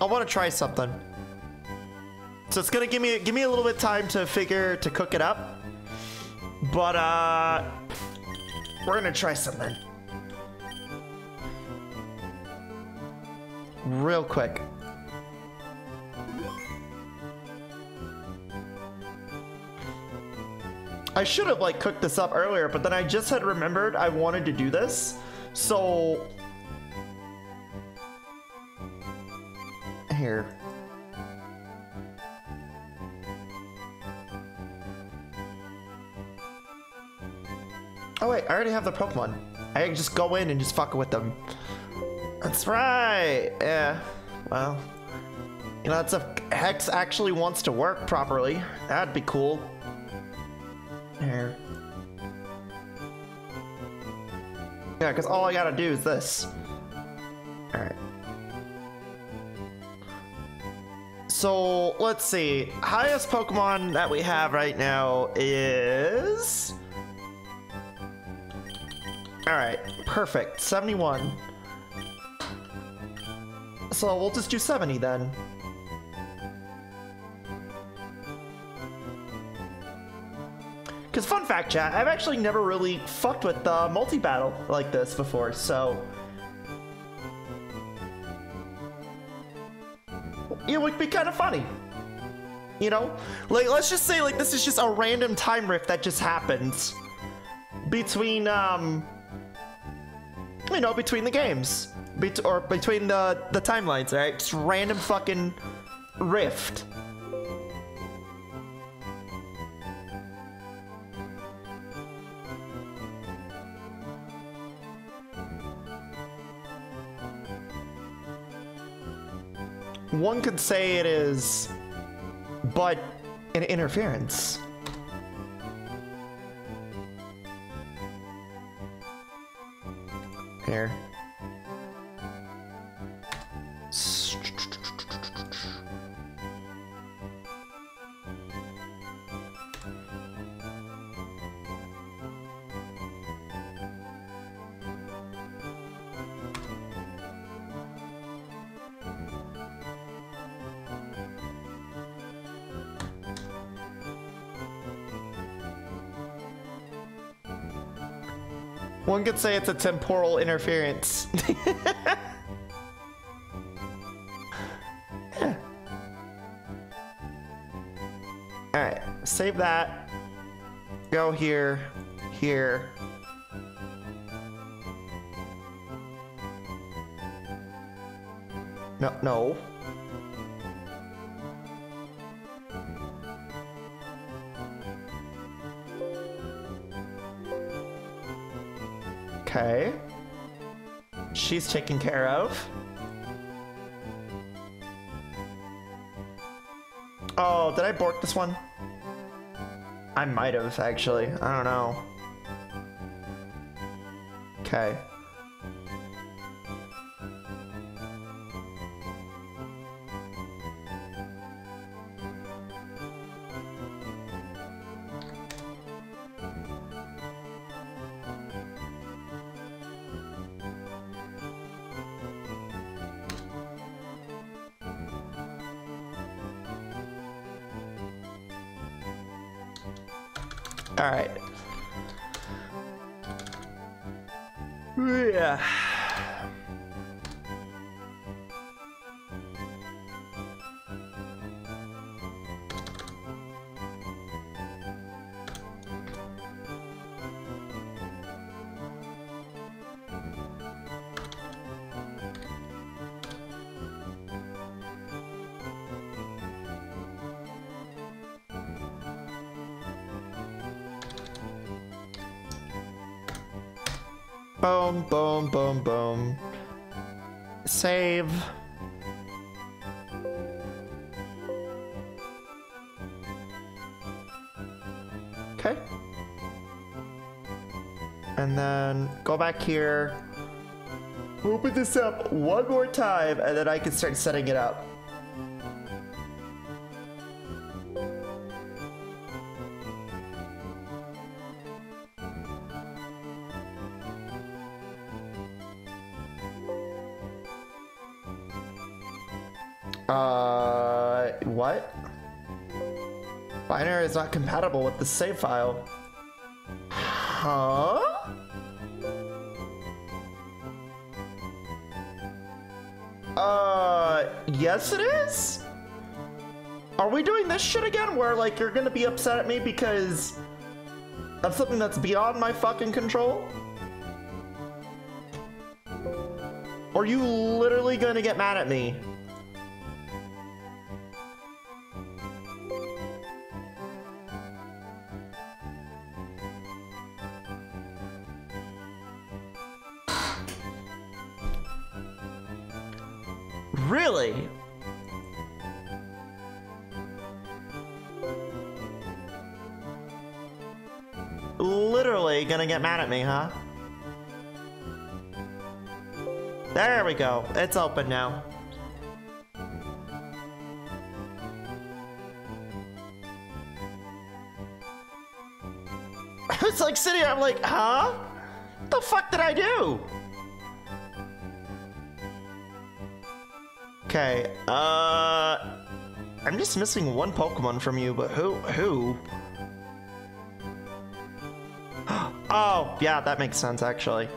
I want to try something. So it's gonna give me give me a little bit of time to figure to cook it up. But uh we're gonna try something. Real quick. I should have like cooked this up earlier, but then I just had remembered I wanted to do this. So here. Oh wait, I already have the Pokemon. I can just go in and just fuck with them. That's right. Yeah. Well, you know, that's if Hex actually wants to work properly. That'd be cool. There. Yeah, because all I gotta do is this. Alright. So, let's see. Highest Pokemon that we have right now is... Alright, perfect. 71. So we'll just do 70 then. Because fun fact, chat, I've actually never really fucked with uh, multi-battle like this before, so... It would be kind of funny. You know? Like, let's just say, like, this is just a random time rift that just happens. Between, um... You know, between the games. Bet or between the, the timelines, right? Just random fucking rift. One could say it is, but an interference. Here. One could say it's a temporal interference. Alright, save that. Go here, here. No, no. Okay. She's taken care of. Oh, did I bork this one? I might have, actually. I don't know. Okay. All right. Yeah. Okay. And then go back here. Open this up one more time, and then I can start setting it up. The save file. Huh? Uh, yes it is? Are we doing this shit again where like you're gonna be upset at me because of something that's beyond my fucking control? Are you literally gonna get mad at me? Get mad at me, huh? There we go. It's open now. it's like sitting here, I'm like, huh? What the fuck did I do? Okay, uh... I'm just missing one Pokemon from you, but who? Who? Yeah, that makes sense, actually.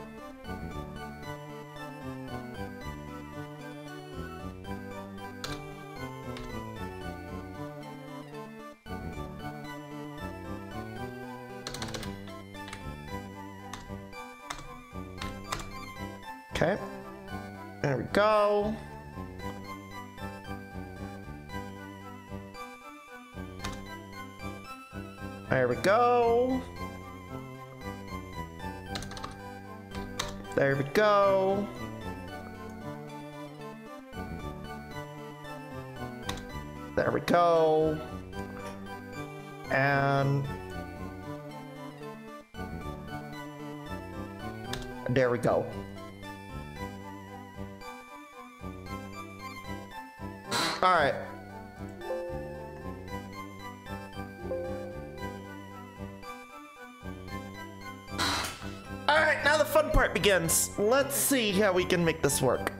Part begins. Let's see how we can make this work.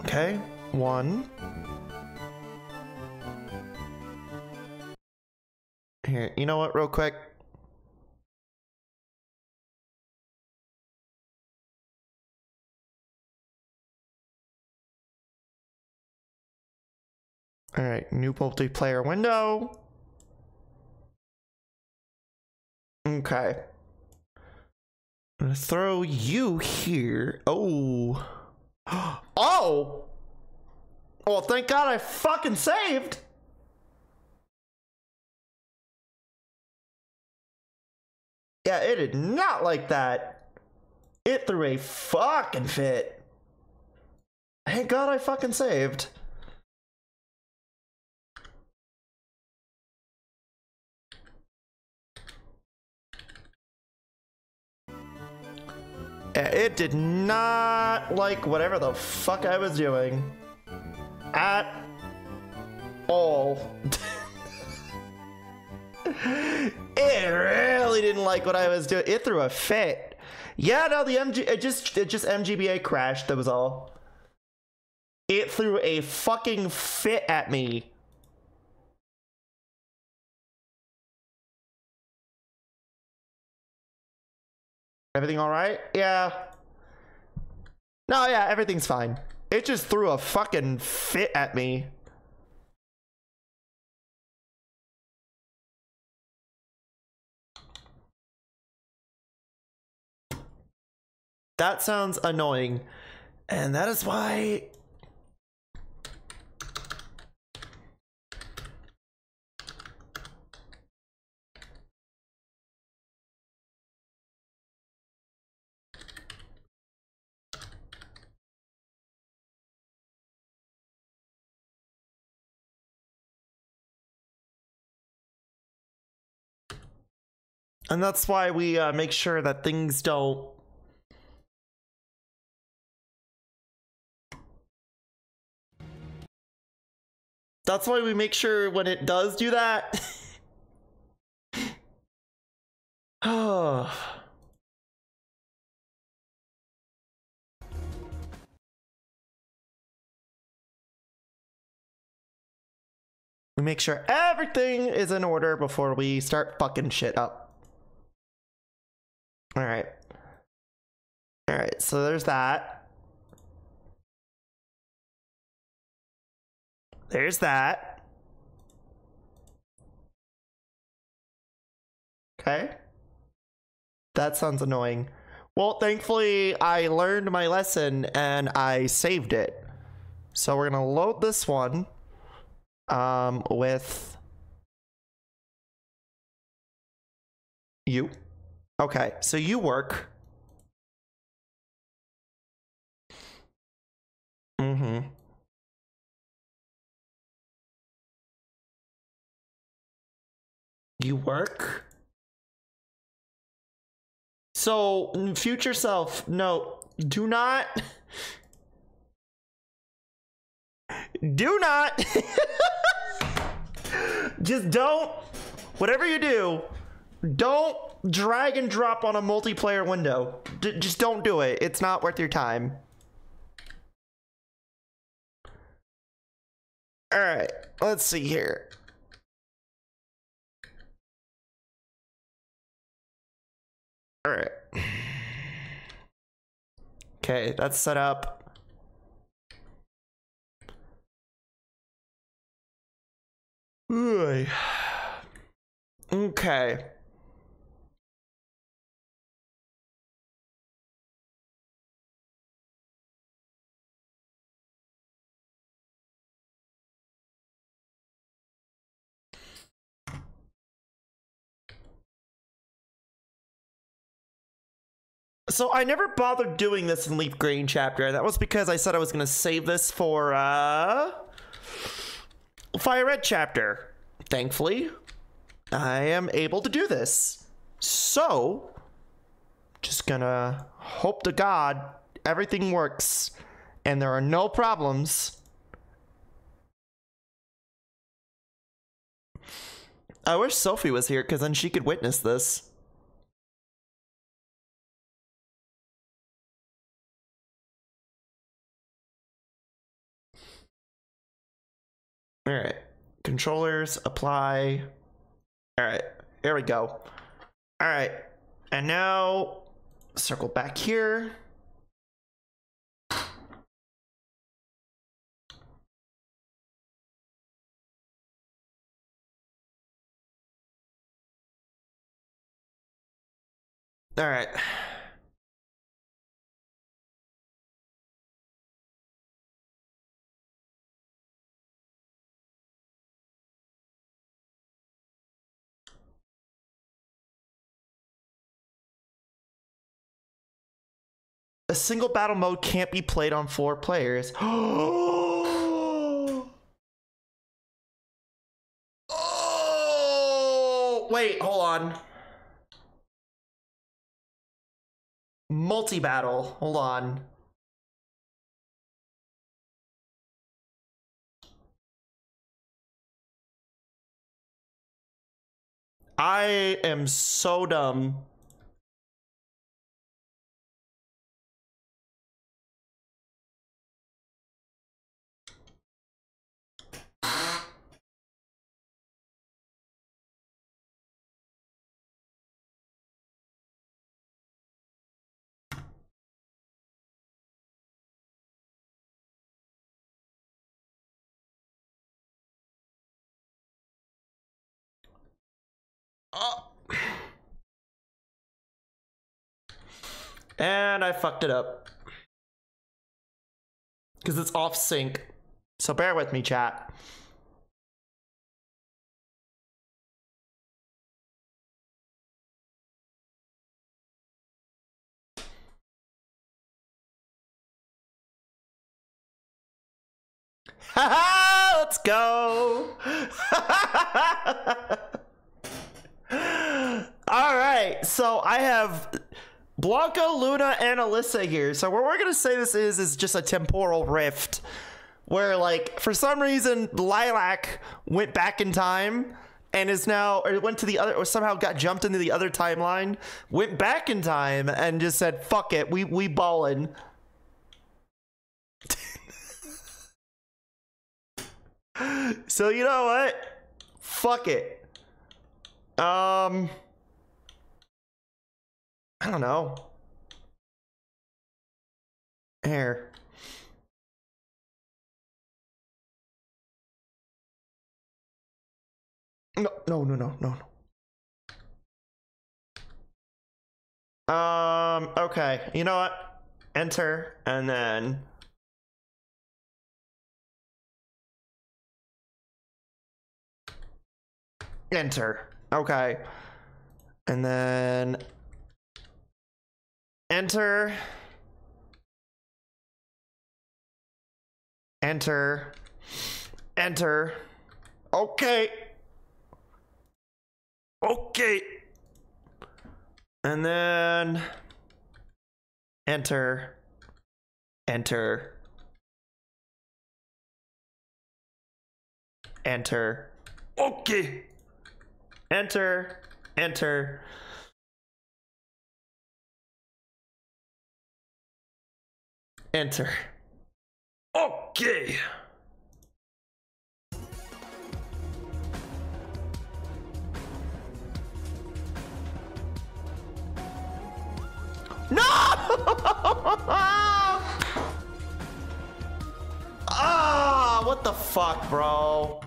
Okay, one. Here, you know what, real quick? All right, new multiplayer window. Okay. I'm gonna throw you here. Oh. Oh! Well, thank God I fucking saved! Yeah, it did not like that. It threw a fucking fit. Thank God I fucking saved. It did not like whatever the fuck I was doing. At all. it really didn't like what I was doing. It threw a fit. Yeah, no, the MG it just it just MGBA crashed, that was all. It threw a fucking fit at me. Everything all right? Yeah. No, yeah, everything's fine. It just threw a fucking fit at me. That sounds annoying. And that is why And that's why we uh, make sure that things don't. That's why we make sure when it does do that. We make sure everything is in order before we start fucking shit up. All right. All right, so there's that. There's that. Okay. That sounds annoying. Well, thankfully, I learned my lesson and I saved it. So we're going to load this one um, with you. Okay, so you work. Mm-hmm. You work? So, future self, no, do not. Do not. Just don't. Whatever you do, don't drag and drop on a multiplayer window. D just don't do it. It's not worth your time. All right, let's see here. All right. Okay, that's set up. Okay. So I never bothered doing this in Leaf Green chapter. That was because I said I was going to save this for uh Fire Red chapter. Thankfully, I am able to do this. So, just gonna hope to God everything works and there are no problems. I wish Sophie was here because then she could witness this. All right. Controllers, apply. All right. There we go. All right. And now circle back here. All right. A single battle mode can't be played on four players. oh, wait, hold on. Multi battle. Hold on. I am so dumb. And I fucked it up. Because it's off sync. So bear with me, chat. Let's go. All right, so I have Blanca, Luna, and Alyssa here. So what we're gonna say this is is just a temporal rift, where like for some reason Lilac went back in time and is now or went to the other or somehow got jumped into the other timeline, went back in time and just said fuck it, we we ballin'. so you know what? Fuck it. Um I don't know. Here. No, no, no, no, no, no. Um, okay. You know what? Enter and then enter. Okay. And then enter. Enter. Enter. Okay. Okay. And then enter. Enter. Enter. Okay. Enter. Enter. Enter. Okay. No! ah, what the fuck, bro?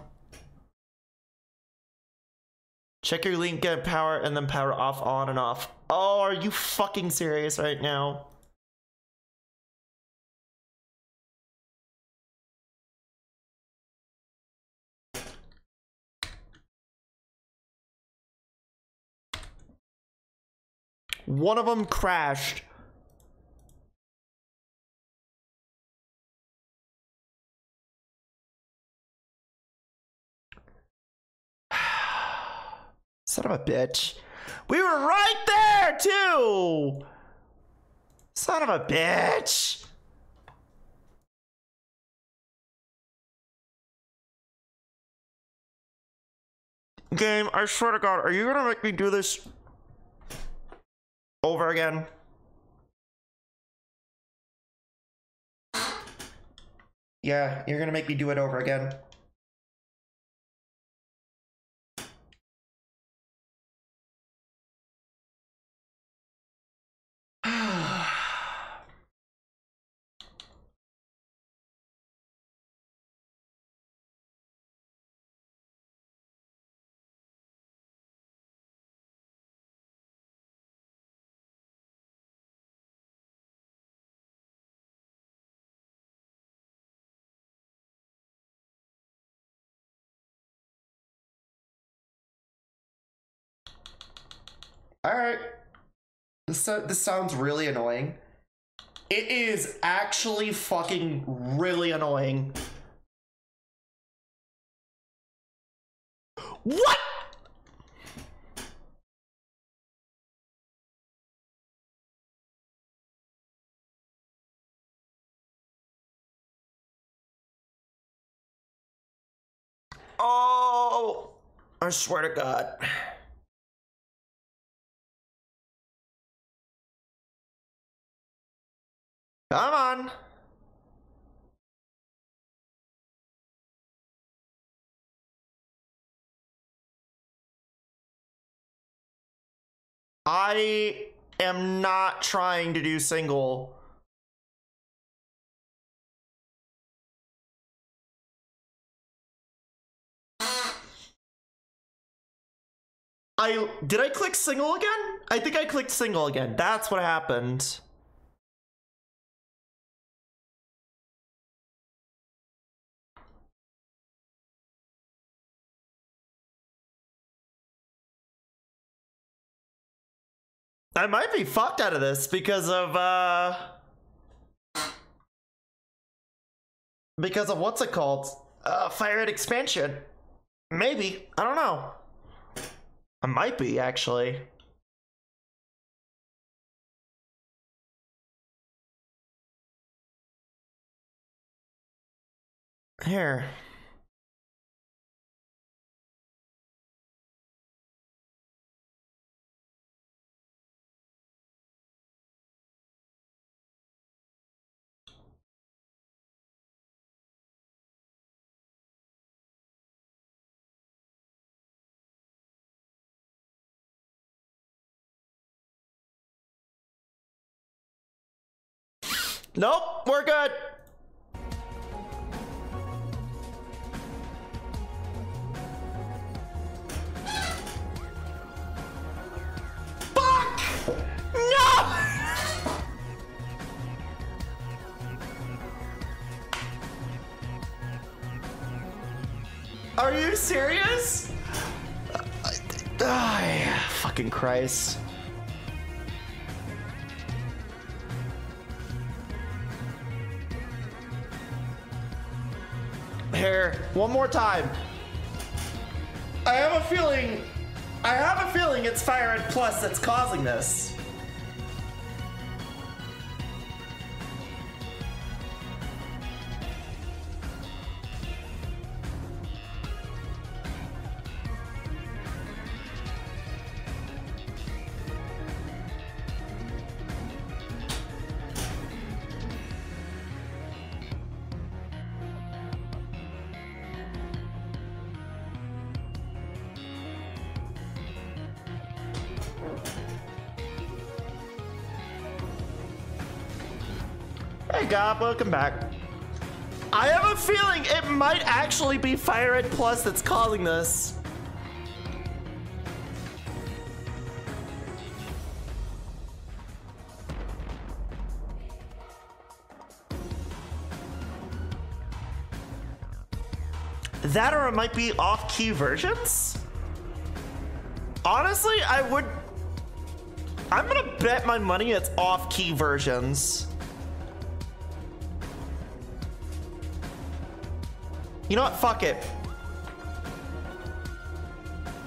Check your link, get power, and then power off, on, and off. Oh, are you fucking serious right now? One of them crashed. Son of a bitch. We were right there, too! Son of a bitch! Game, I swear to God, are you gonna make me do this over again? Yeah, you're gonna make me do it over again. All right. This, uh, this sounds really annoying. It is actually fucking really annoying. What? Oh, I swear to God. Come on. I am not trying to do single. I did I click single again? I think I clicked single again. That's what happened. I might be fucked out of this because of uh because of what's it called? Uh Fire expansion. Maybe. I don't know. I might be actually. Here. Nope, we're good. Fuck! No! Are you serious? Ah, fucking Christ. Here, one more time. I have a feeling. I have a feeling it's Fire Red Plus that's causing this. Welcome back. I have a feeling it might actually be Fire Red Plus that's causing this. That or it might be off-key versions? Honestly, I would... I'm gonna bet my money it's off-key versions. You know what? Fuck it.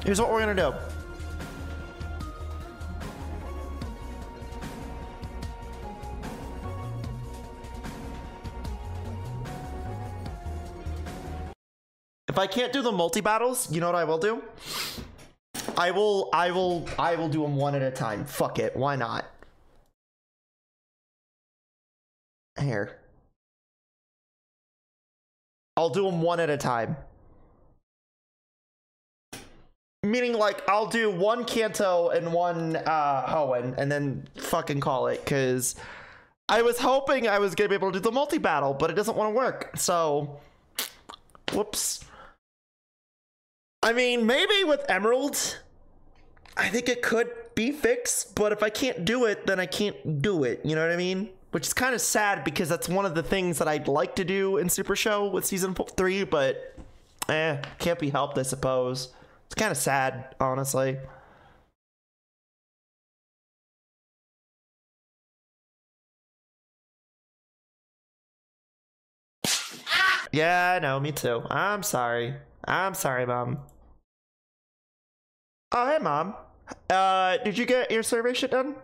Here's what we're gonna do. If I can't do the multi battles, you know what I will do? I will, I will, I will do them one at a time. Fuck it. Why not? Here. I'll do them one at a time. Meaning, like, I'll do one Kanto and one uh, Hoenn, and then fucking call it, because I was hoping I was going to be able to do the multi battle, but it doesn't want to work. So, whoops. I mean, maybe with Emerald, I think it could be fixed, but if I can't do it, then I can't do it. You know what I mean? Which is kind of sad because that's one of the things that I'd like to do in Super Show with season three, but eh, can't be helped, I suppose. It's kind of sad, honestly. Yeah, I know, me too. I'm sorry. I'm sorry, Mom. Oh, hey, Mom. Uh, did you get your survey shit done?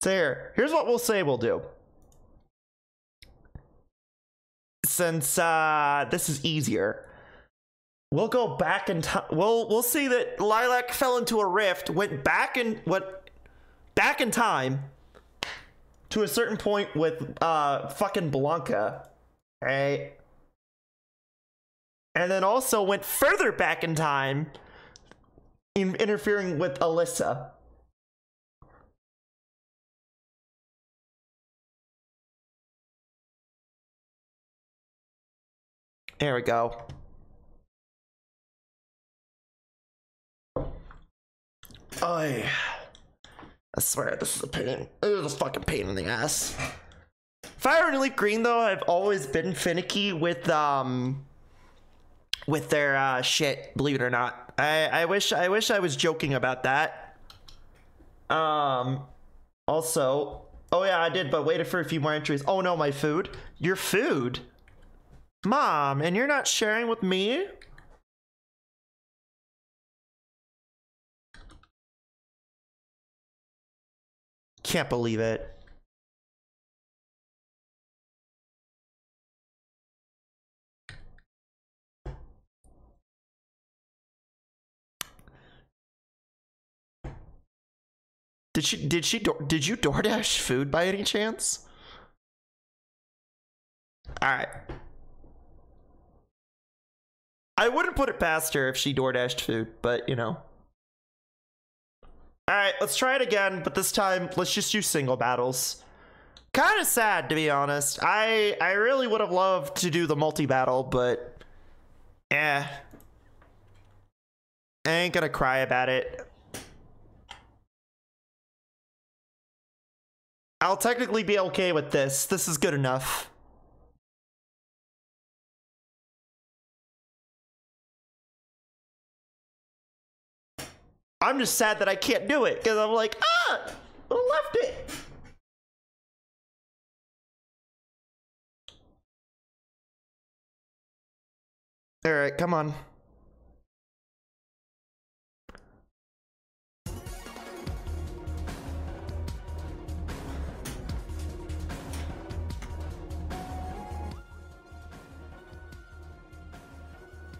So here, here's what we'll say we'll do. Since uh, this is easier, we'll go back in time. We'll we'll see that Lilac fell into a rift, went back in what back in time to a certain point with uh fucking Blanca, right? And then also went further back in time, in interfering with Alyssa. There we go. I I swear this is a pain. It is a fucking pain in the ass. Fire and Leaf Green though I've always been finicky with um with their uh shit, believe it or not. I I wish I wish I was joking about that. Um also Oh yeah, I did, but waited for a few more entries. Oh no, my food. Your food? Mom, and you're not sharing with me? Can't believe it. Did she did she did you DoorDash food by any chance? All right. I wouldn't put it past her if she DoorDashed food, but you know. All right, let's try it again, but this time let's just do single battles. Kind of sad to be honest. I I really would have loved to do the multi battle, but eh. I ain't gonna cry about it. I'll technically be okay with this. This is good enough. I'm just sad that I can't do it because I'm like, ah, I left it. All right, come on.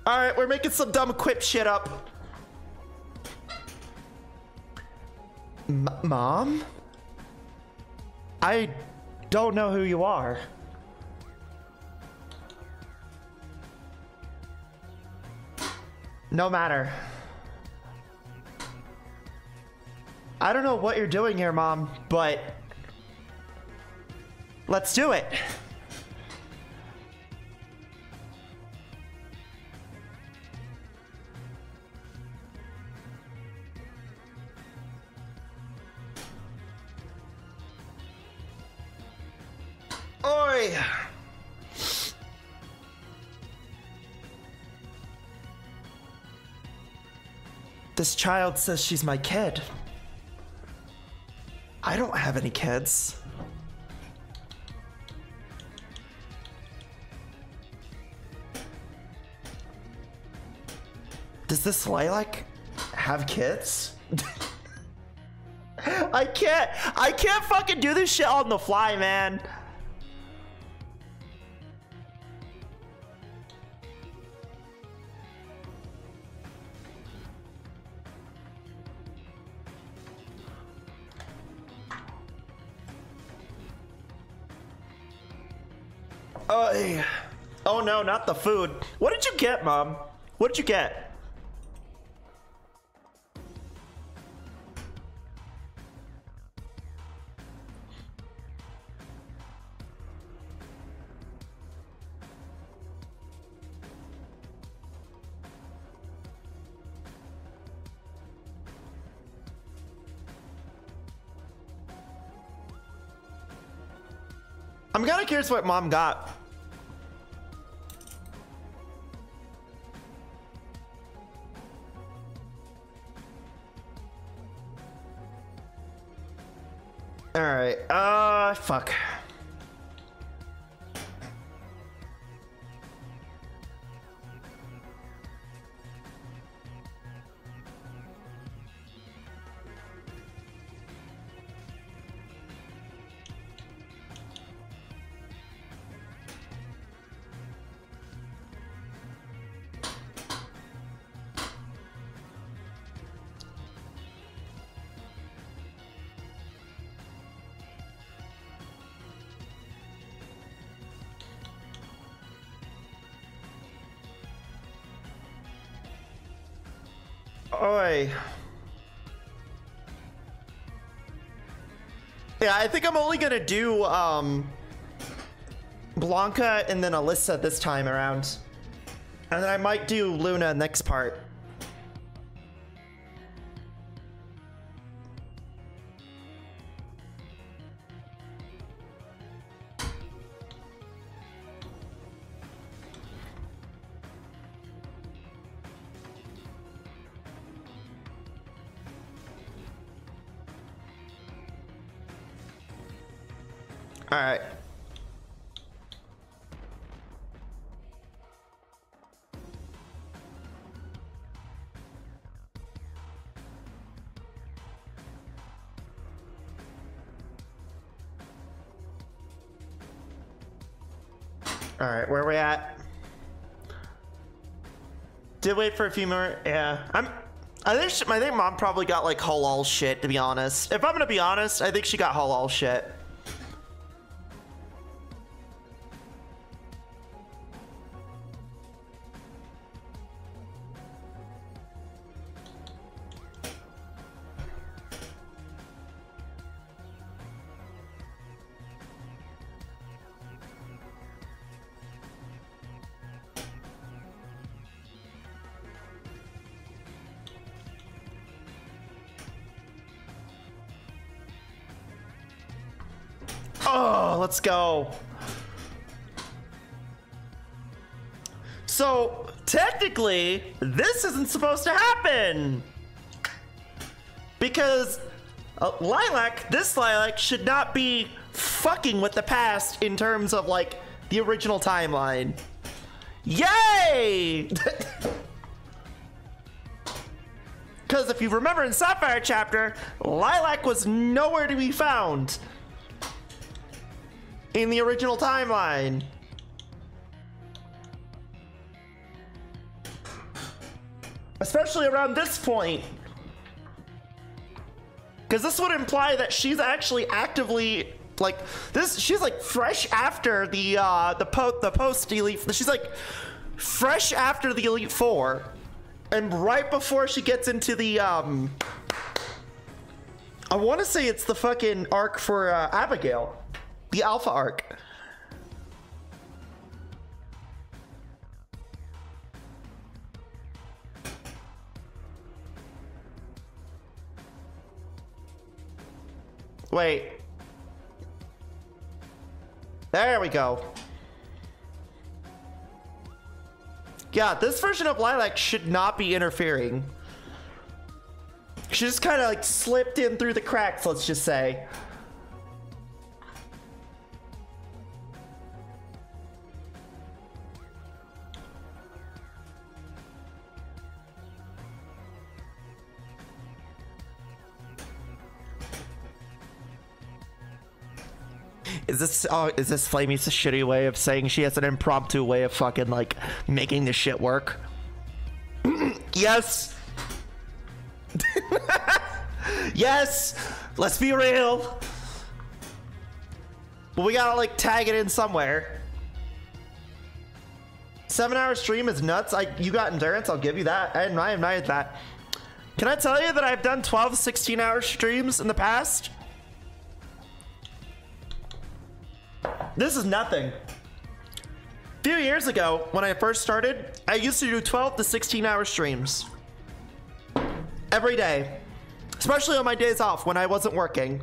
All right, we're making some dumb quip shit up. M Mom? I don't know who you are. No matter. I don't know what you're doing here, Mom, but let's do it. This child says she's my kid. I don't have any kids. Does this lilac have kids? I can't I can't fucking do this shit on the fly, man. Not the food. What did you get, Mom? What did you get? I'm kind of curious what mom got. All right. Uh, fuck. Think I'm only gonna do um Blanca and then Alyssa this time around. And then I might do Luna next part. All right, where are we at? Did wait for a few more. Yeah, I'm. I think she, I think mom probably got like halal shit. To be honest, if I'm gonna be honest, I think she got halal shit. Let's go. So, technically, this isn't supposed to happen. Because uh, Lilac, this Lilac, should not be fucking with the past in terms of, like, the original timeline. Yay! Because if you remember in Sapphire chapter, Lilac was nowhere to be found in the original timeline. Especially around this point. Because this would imply that she's actually actively like this she's like fresh after the uh the po the post elite she's like fresh after the elite four and right before she gets into the um i want to say it's the fucking arc for uh, abigail the Alpha arc. Wait. There we go. Yeah, this version of Lilac should not be interfering. She just kind of like slipped in through the cracks, let's just say. Is this oh is this Flamie's shitty way of saying she has an impromptu way of fucking like making this shit work? yes. yes. Let's be real. But we gotta like tag it in somewhere. Seven hour stream is nuts. I you got endurance, I'll give you that. I admire that. Can I tell you that I've done 12, 16 hour streams in the past? This is nothing. A few years ago, when I first started, I used to do 12 to 16 hour streams. Every day. Especially on my days off when I wasn't working.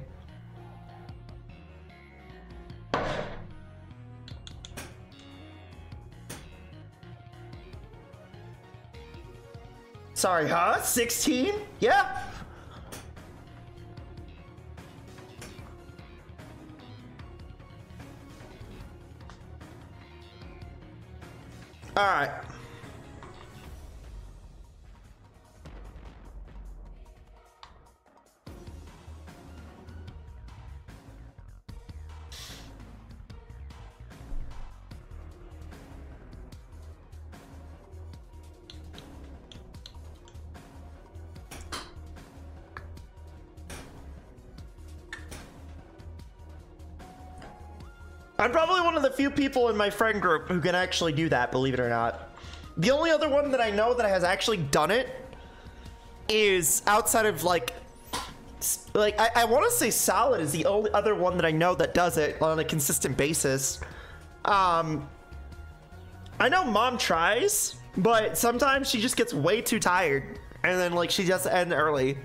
Sorry, huh? 16? Yeah. All right. Few people in my friend group who can actually do that, believe it or not. The only other one that I know that has actually done it is outside of like, like I, I want to say Salad is the only other one that I know that does it on a consistent basis. Um, I know Mom tries, But sometimes she just gets way too tired. And then, like, she just end early.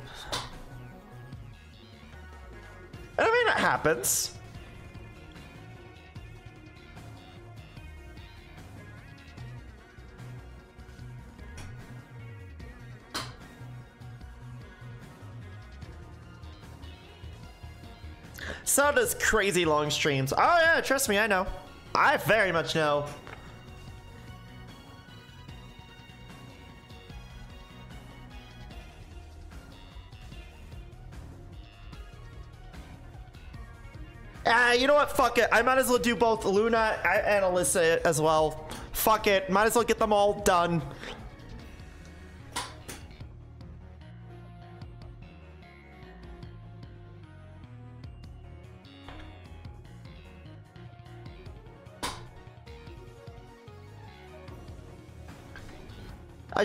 I mean, it happens. So does crazy long streams. Oh yeah, trust me, I know. I very much know. Ah, you know what? Fuck it. I might as well do both Luna and Alyssa as well. Fuck it. Might as well get them all done.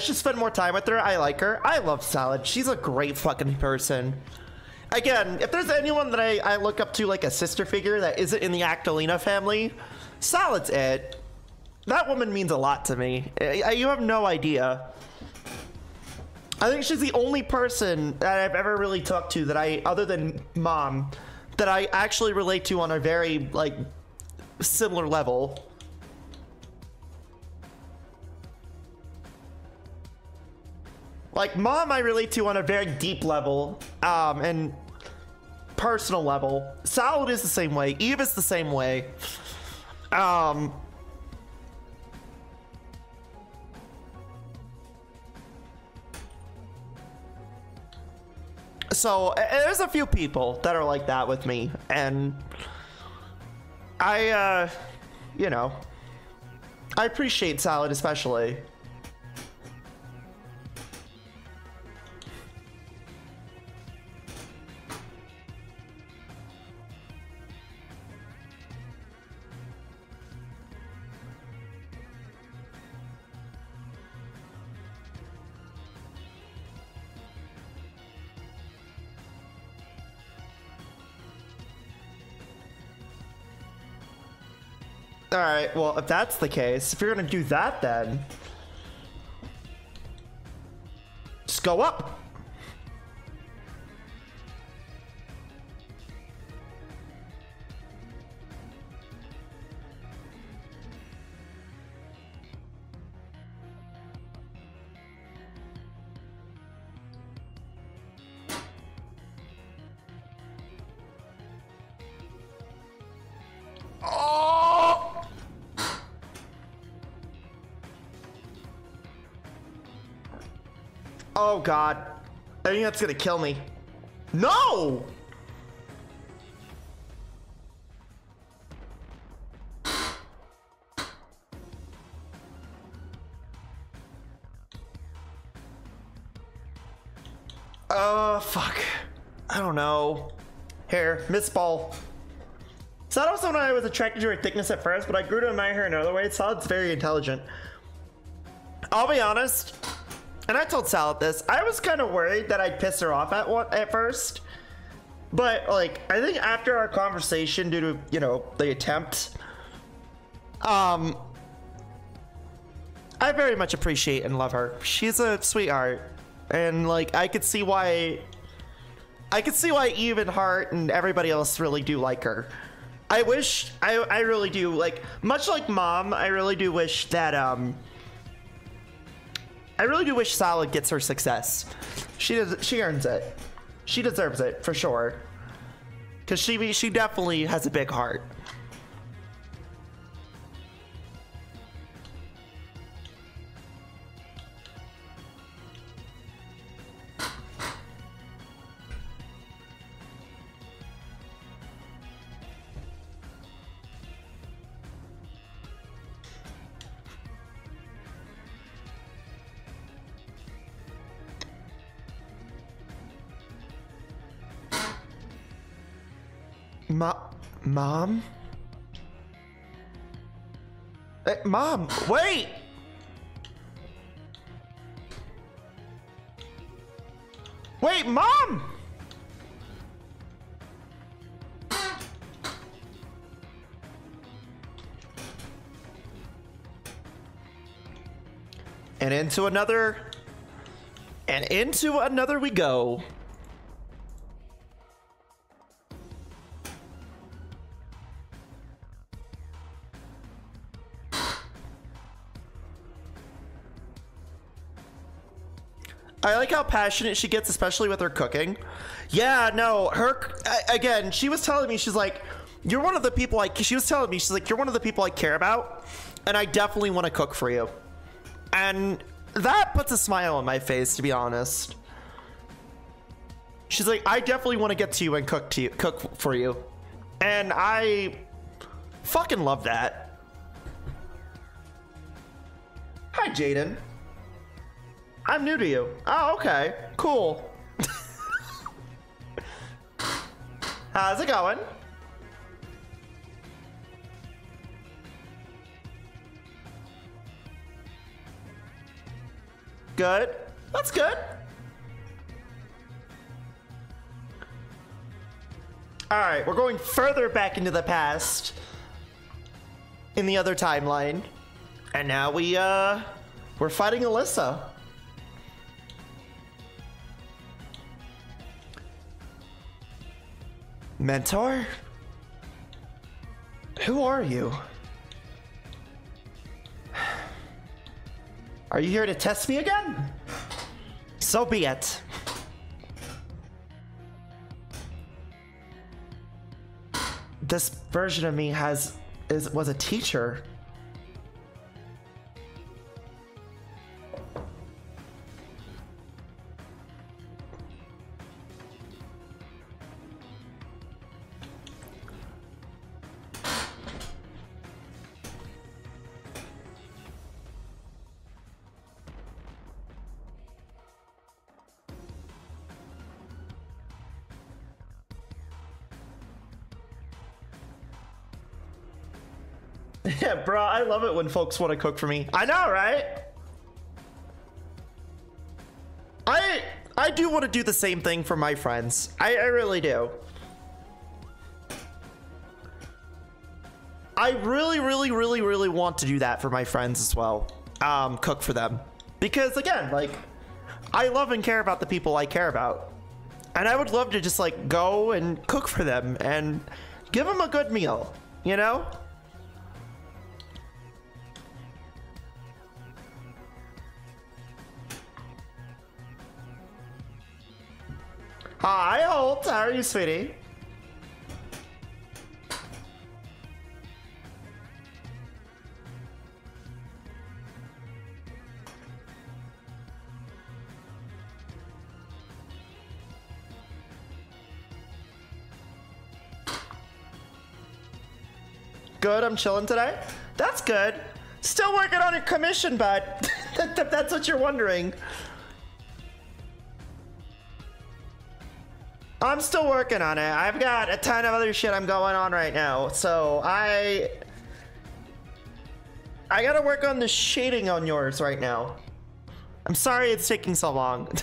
Should spend more time with her. I like her. I love Salad. She's a great fucking person. Again, if there's anyone that I, I look up to like a sister figure that isn't in the Actolina family, Salad's it. That woman means a lot to me. I, you have no idea. I think she's the only person that I've ever really talked to that I, other than mom, that I actually relate to on a very like similar level. Like mom, I relate to on a very deep level, um, and personal level. Salad is the same way. Eve is the same way. Um. So there's a few people that are like that with me, and I, uh, you know, I appreciate Salad especially. Alright, well, if that's the case, if you're gonna do that then... Just go up! Oh god. I think that's gonna kill me. No! Uh, fuck. I don't know. Hair, Miss Ball. So that was when I was attracted to her thickness at first, but I grew to admire her in other ways. Salad's very intelligent. I'll be honest, and I told Salad this. I was kind of worried that I'd piss her off at one at first, but like I think after our conversation, due to you know the attempt, um, I very much appreciate and love her. She's a sweetheart, and like I could see why. I could see why Eve and Hart and everybody else really do like her. I wish I I really do like much like mom. I really do wish that um I really do wish Salad gets her success. She does. She earns it. She deserves it for sure. Cause she she definitely has a big heart. Ma Mom? Hey, Mom, wait! Wait, Mom! And into another. And into another we go. I like how passionate she gets, especially with her cooking. Yeah, no, her again. She was telling me she's like, "You're one of the people like." She was telling me she's like, "You're one of the people I care about, and I definitely want to cook for you." And that puts a smile on my face, to be honest. She's like, "I definitely want to get to you and cook to you, cook for you," and I fucking love that. Hi, Jaden. I'm new to you. Oh, okay. Cool. How's it going? Good. That's good. All right, we're going further back into the past in the other timeline. And now we, uh, we're fighting Alyssa. Mentor? Who are you? Are you here to test me again? So be it. This version of me has is was a teacher. Love it when folks want to cook for me. I know, right? I I do want to do the same thing for my friends. I, I really do. I really, really, really, really want to do that for my friends as well. Um, cook for them. Because again, like, I love and care about the people I care about. And I would love to just like go and cook for them and give them a good meal, you know? Hi, Holt. How are you, sweetie? Good, I'm chilling today. That's good. Still working on a commission, bud. That's what you're wondering. I'm still working on it. I've got a ton of other shit I'm going on right now. So I I gotta work on the shading on yours right now. I'm sorry it's taking so long.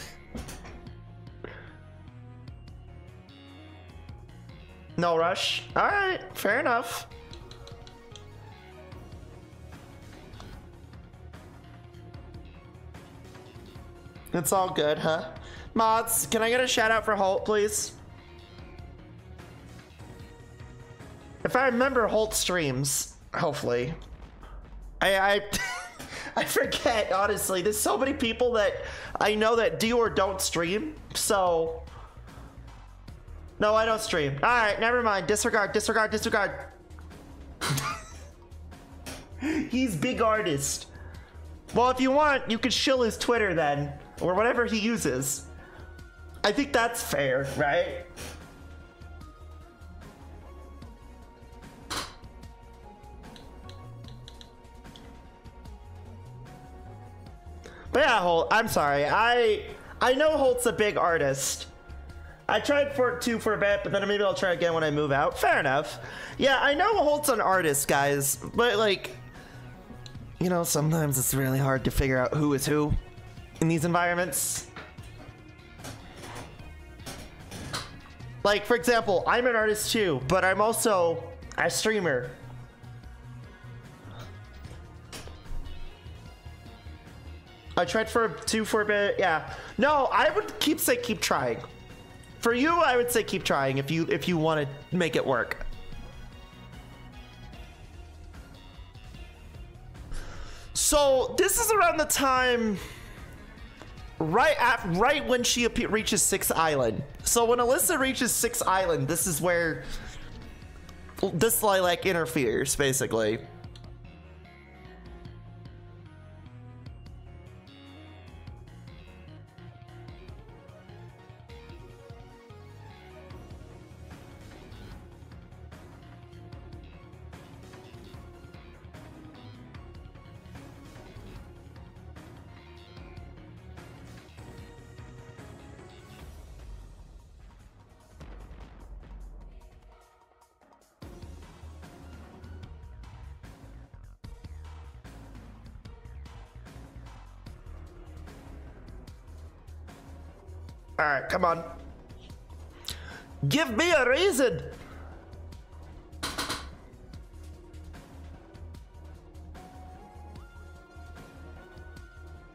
no rush. Alright, fair enough. It's all good, huh? Mods, can I get a shout out for Holt, please? If I remember Holt streams, hopefully. I I, I forget, honestly. There's so many people that I know that do or don't stream, so... No, I don't stream. Alright, never mind. Disregard, disregard, disregard. He's big artist. Well, if you want, you could shill his Twitter then, or whatever he uses. I think that's fair, right? But yeah, Holt, I'm sorry. I I know Holt's a big artist. I tried for two for a bit, but then maybe I'll try again when I move out. Fair enough. Yeah, I know Holt's an artist, guys, but like, you know, sometimes it's really hard to figure out who is who in these environments. Like, for example, I'm an artist too, but I'm also a streamer. I tried for two for a bit. Yeah. No, I would keep say keep trying. For you, I would say keep trying if you if you want to make it work. So this is around the time, right at right when she reaches Sixth Island. So when Alyssa reaches Sixth Island, this is where this lilac interferes, basically. Come on. Give me a reason.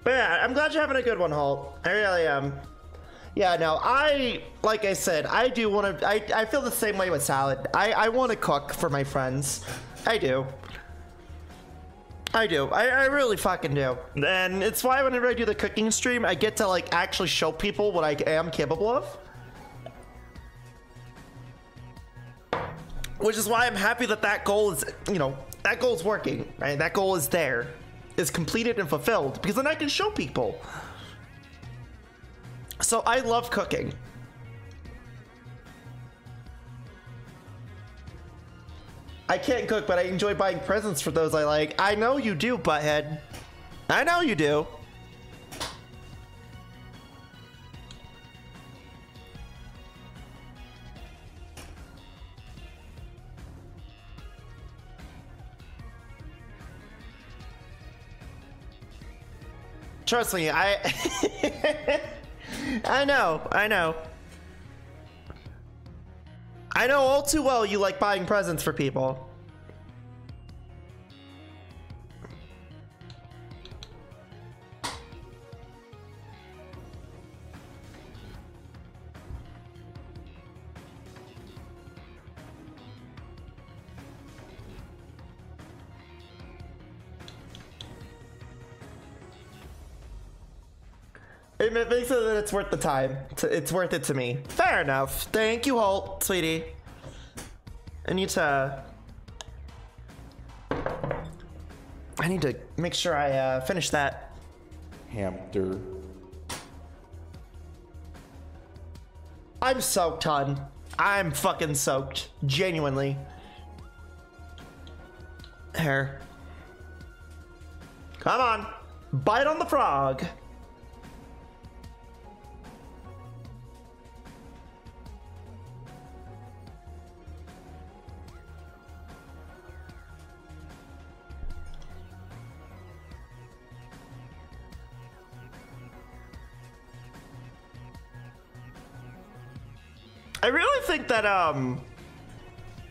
But yeah, I'm glad you're having a good one, Holt. I really am. Yeah, no, I, like I said, I do want to, I, I feel the same way with salad. I, I want to cook for my friends. I do. I do. I, I really fucking do. And it's why whenever I do the cooking stream, I get to like actually show people what I am capable of. Which is why I'm happy that that goal is, you know, that goal is working, right? That goal is there, is completed and fulfilled because then I can show people. So I love cooking. I can't cook, but I enjoy buying presents for those I like. I know you do, butthead. I know you do. Trust me, I... I know, I know. I know all too well you like buying presents for people. It makes it that it's worth the time. It's worth it to me. Fair enough. Thank you, Holt, sweetie. I need to... I need to make sure I uh, finish that. Hamster. I'm soaked, hun. I'm fucking soaked. Genuinely. Here. Come on. Bite on the frog. I really think that um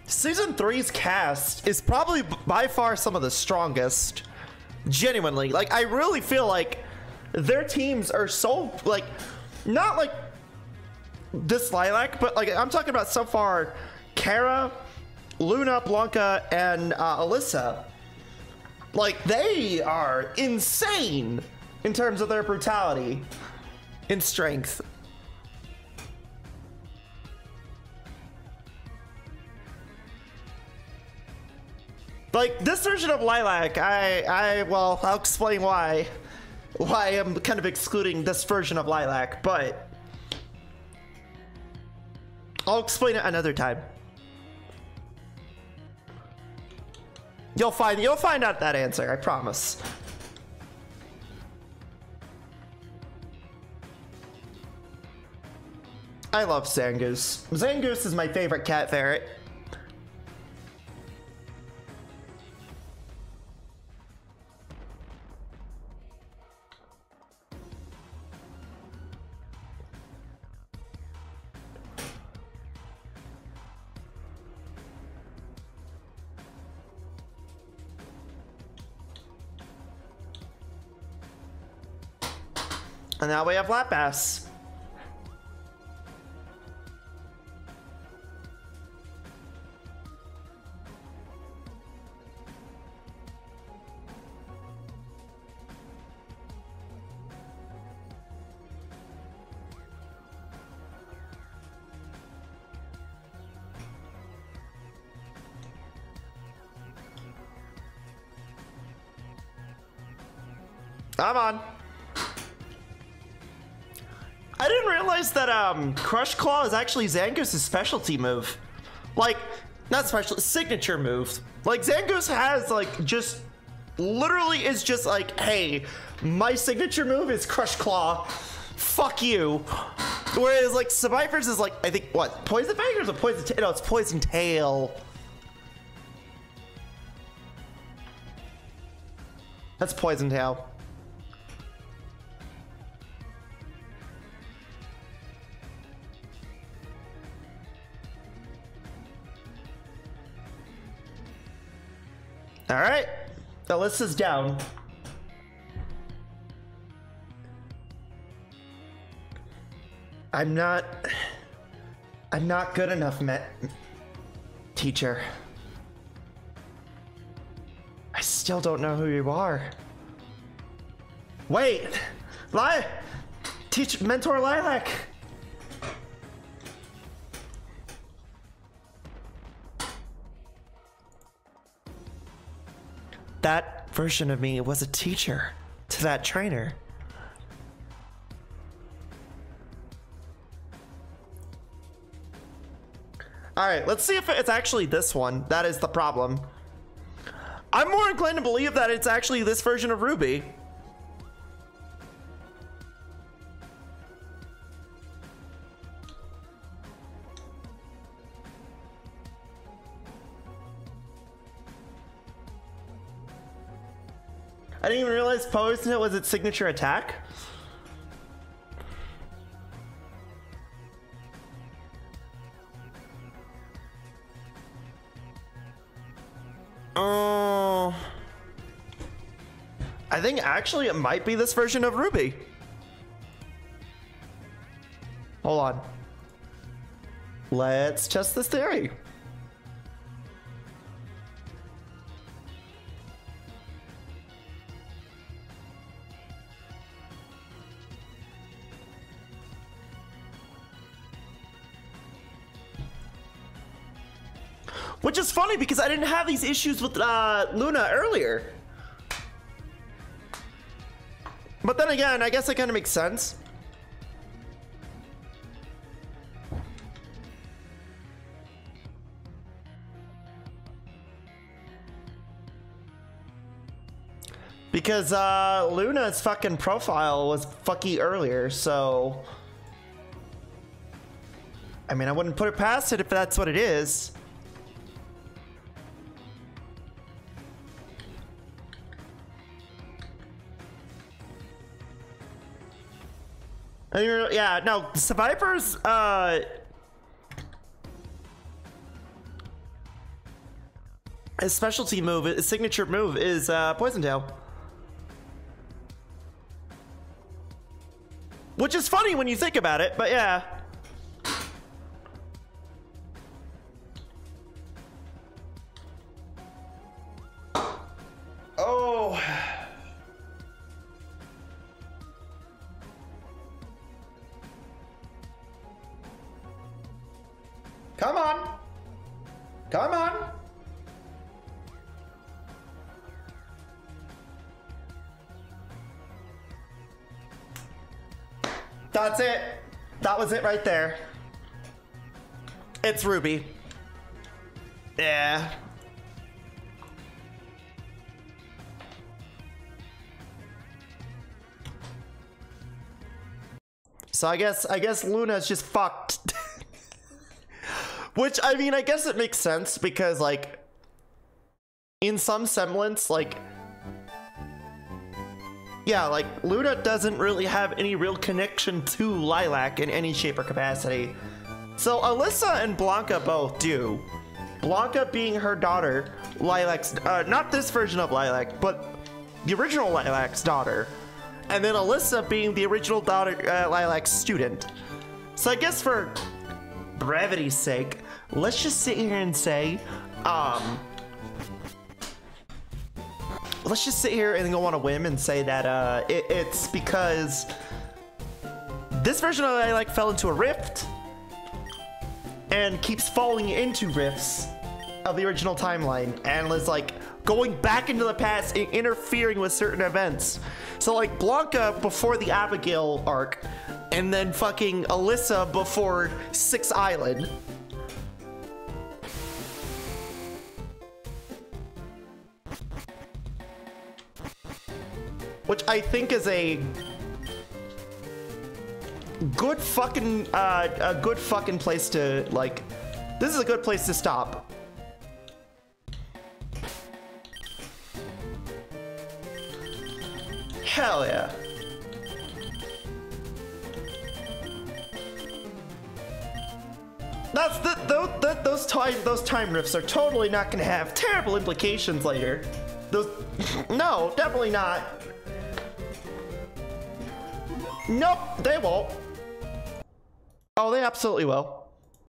season three's cast is probably by far some of the strongest. Genuinely, like I really feel like their teams are so like not like this lilac, but like I'm talking about so far, Kara, Luna, Blanca, and uh, Alyssa. Like they are insane in terms of their brutality and strength. Like this version of Lilac, I, I, well, I'll explain why, why I'm kind of excluding this version of Lilac, but I'll explain it another time. You'll find, you'll find out that answer, I promise. I love Zangoose. Zangoose is my favorite cat ferret. And now we have Lap Bass. Um Crush Claw is actually Zangoose' specialty move. Like, not special, signature move. Like Zangoose has like just literally is just like, hey, my signature move is Crush Claw. Fuck you. Whereas like Seviper's is like, I think what, Poison Fang or Poison Tail? No, it's Poison Tail. That's Poison Tail. All right, the list is down. I'm not. I'm not good enough, Met. Teacher. I still don't know who you are. Wait! Li- Teach Mentor Lilac! That version of me was a teacher to that trainer. All right, let's see if it's actually this one. That is the problem. I'm more inclined to believe that it's actually this version of Ruby. Didn't even realize Poison was its signature attack. Oh. I think actually it might be this version of Ruby. Hold on. Let's test this theory. Which is funny because I didn't have these issues with uh, Luna earlier. But then again, I guess it kind of makes sense. Because uh, Luna's fucking profile was fucky earlier, so... I mean, I wouldn't put it past it if that's what it is. Yeah, no, Seviper's, uh... His specialty move, his signature move is uh, Poison Tail. Which is funny when you think about it, but yeah. That's it. That was it right there. It's Ruby. Yeah. So I guess I guess Luna's just fucked. Which I mean, I guess it makes sense because like in some semblance like yeah, like Luna doesn't really have any real connection to Lilac in any shape or capacity. So Alyssa and Blanca both do. Blanca being her daughter, Lilac's uh, not this version of Lilac, but the original Lilac's daughter. and then Alyssa being the original daughter uh, Lilac student. So I guess for brevity's sake, let's just sit here and say, um, let's just sit here and go on a whim and say that uh, it, it's because this version of Lilac fell into a rift and keeps falling into rifts of the original timeline and is like going back into the past and interfering with certain events. So like Blanca before the Abigail arc and then fucking Alyssa before Six Island. Which I think is a good fucking uh, a good fucking place to like this is a good place to stop. Hell yeah. That's the, those, the, those time those time rifts are totally not gonna have terrible implications later. Those no definitely not nope they won't Oh, they absolutely will.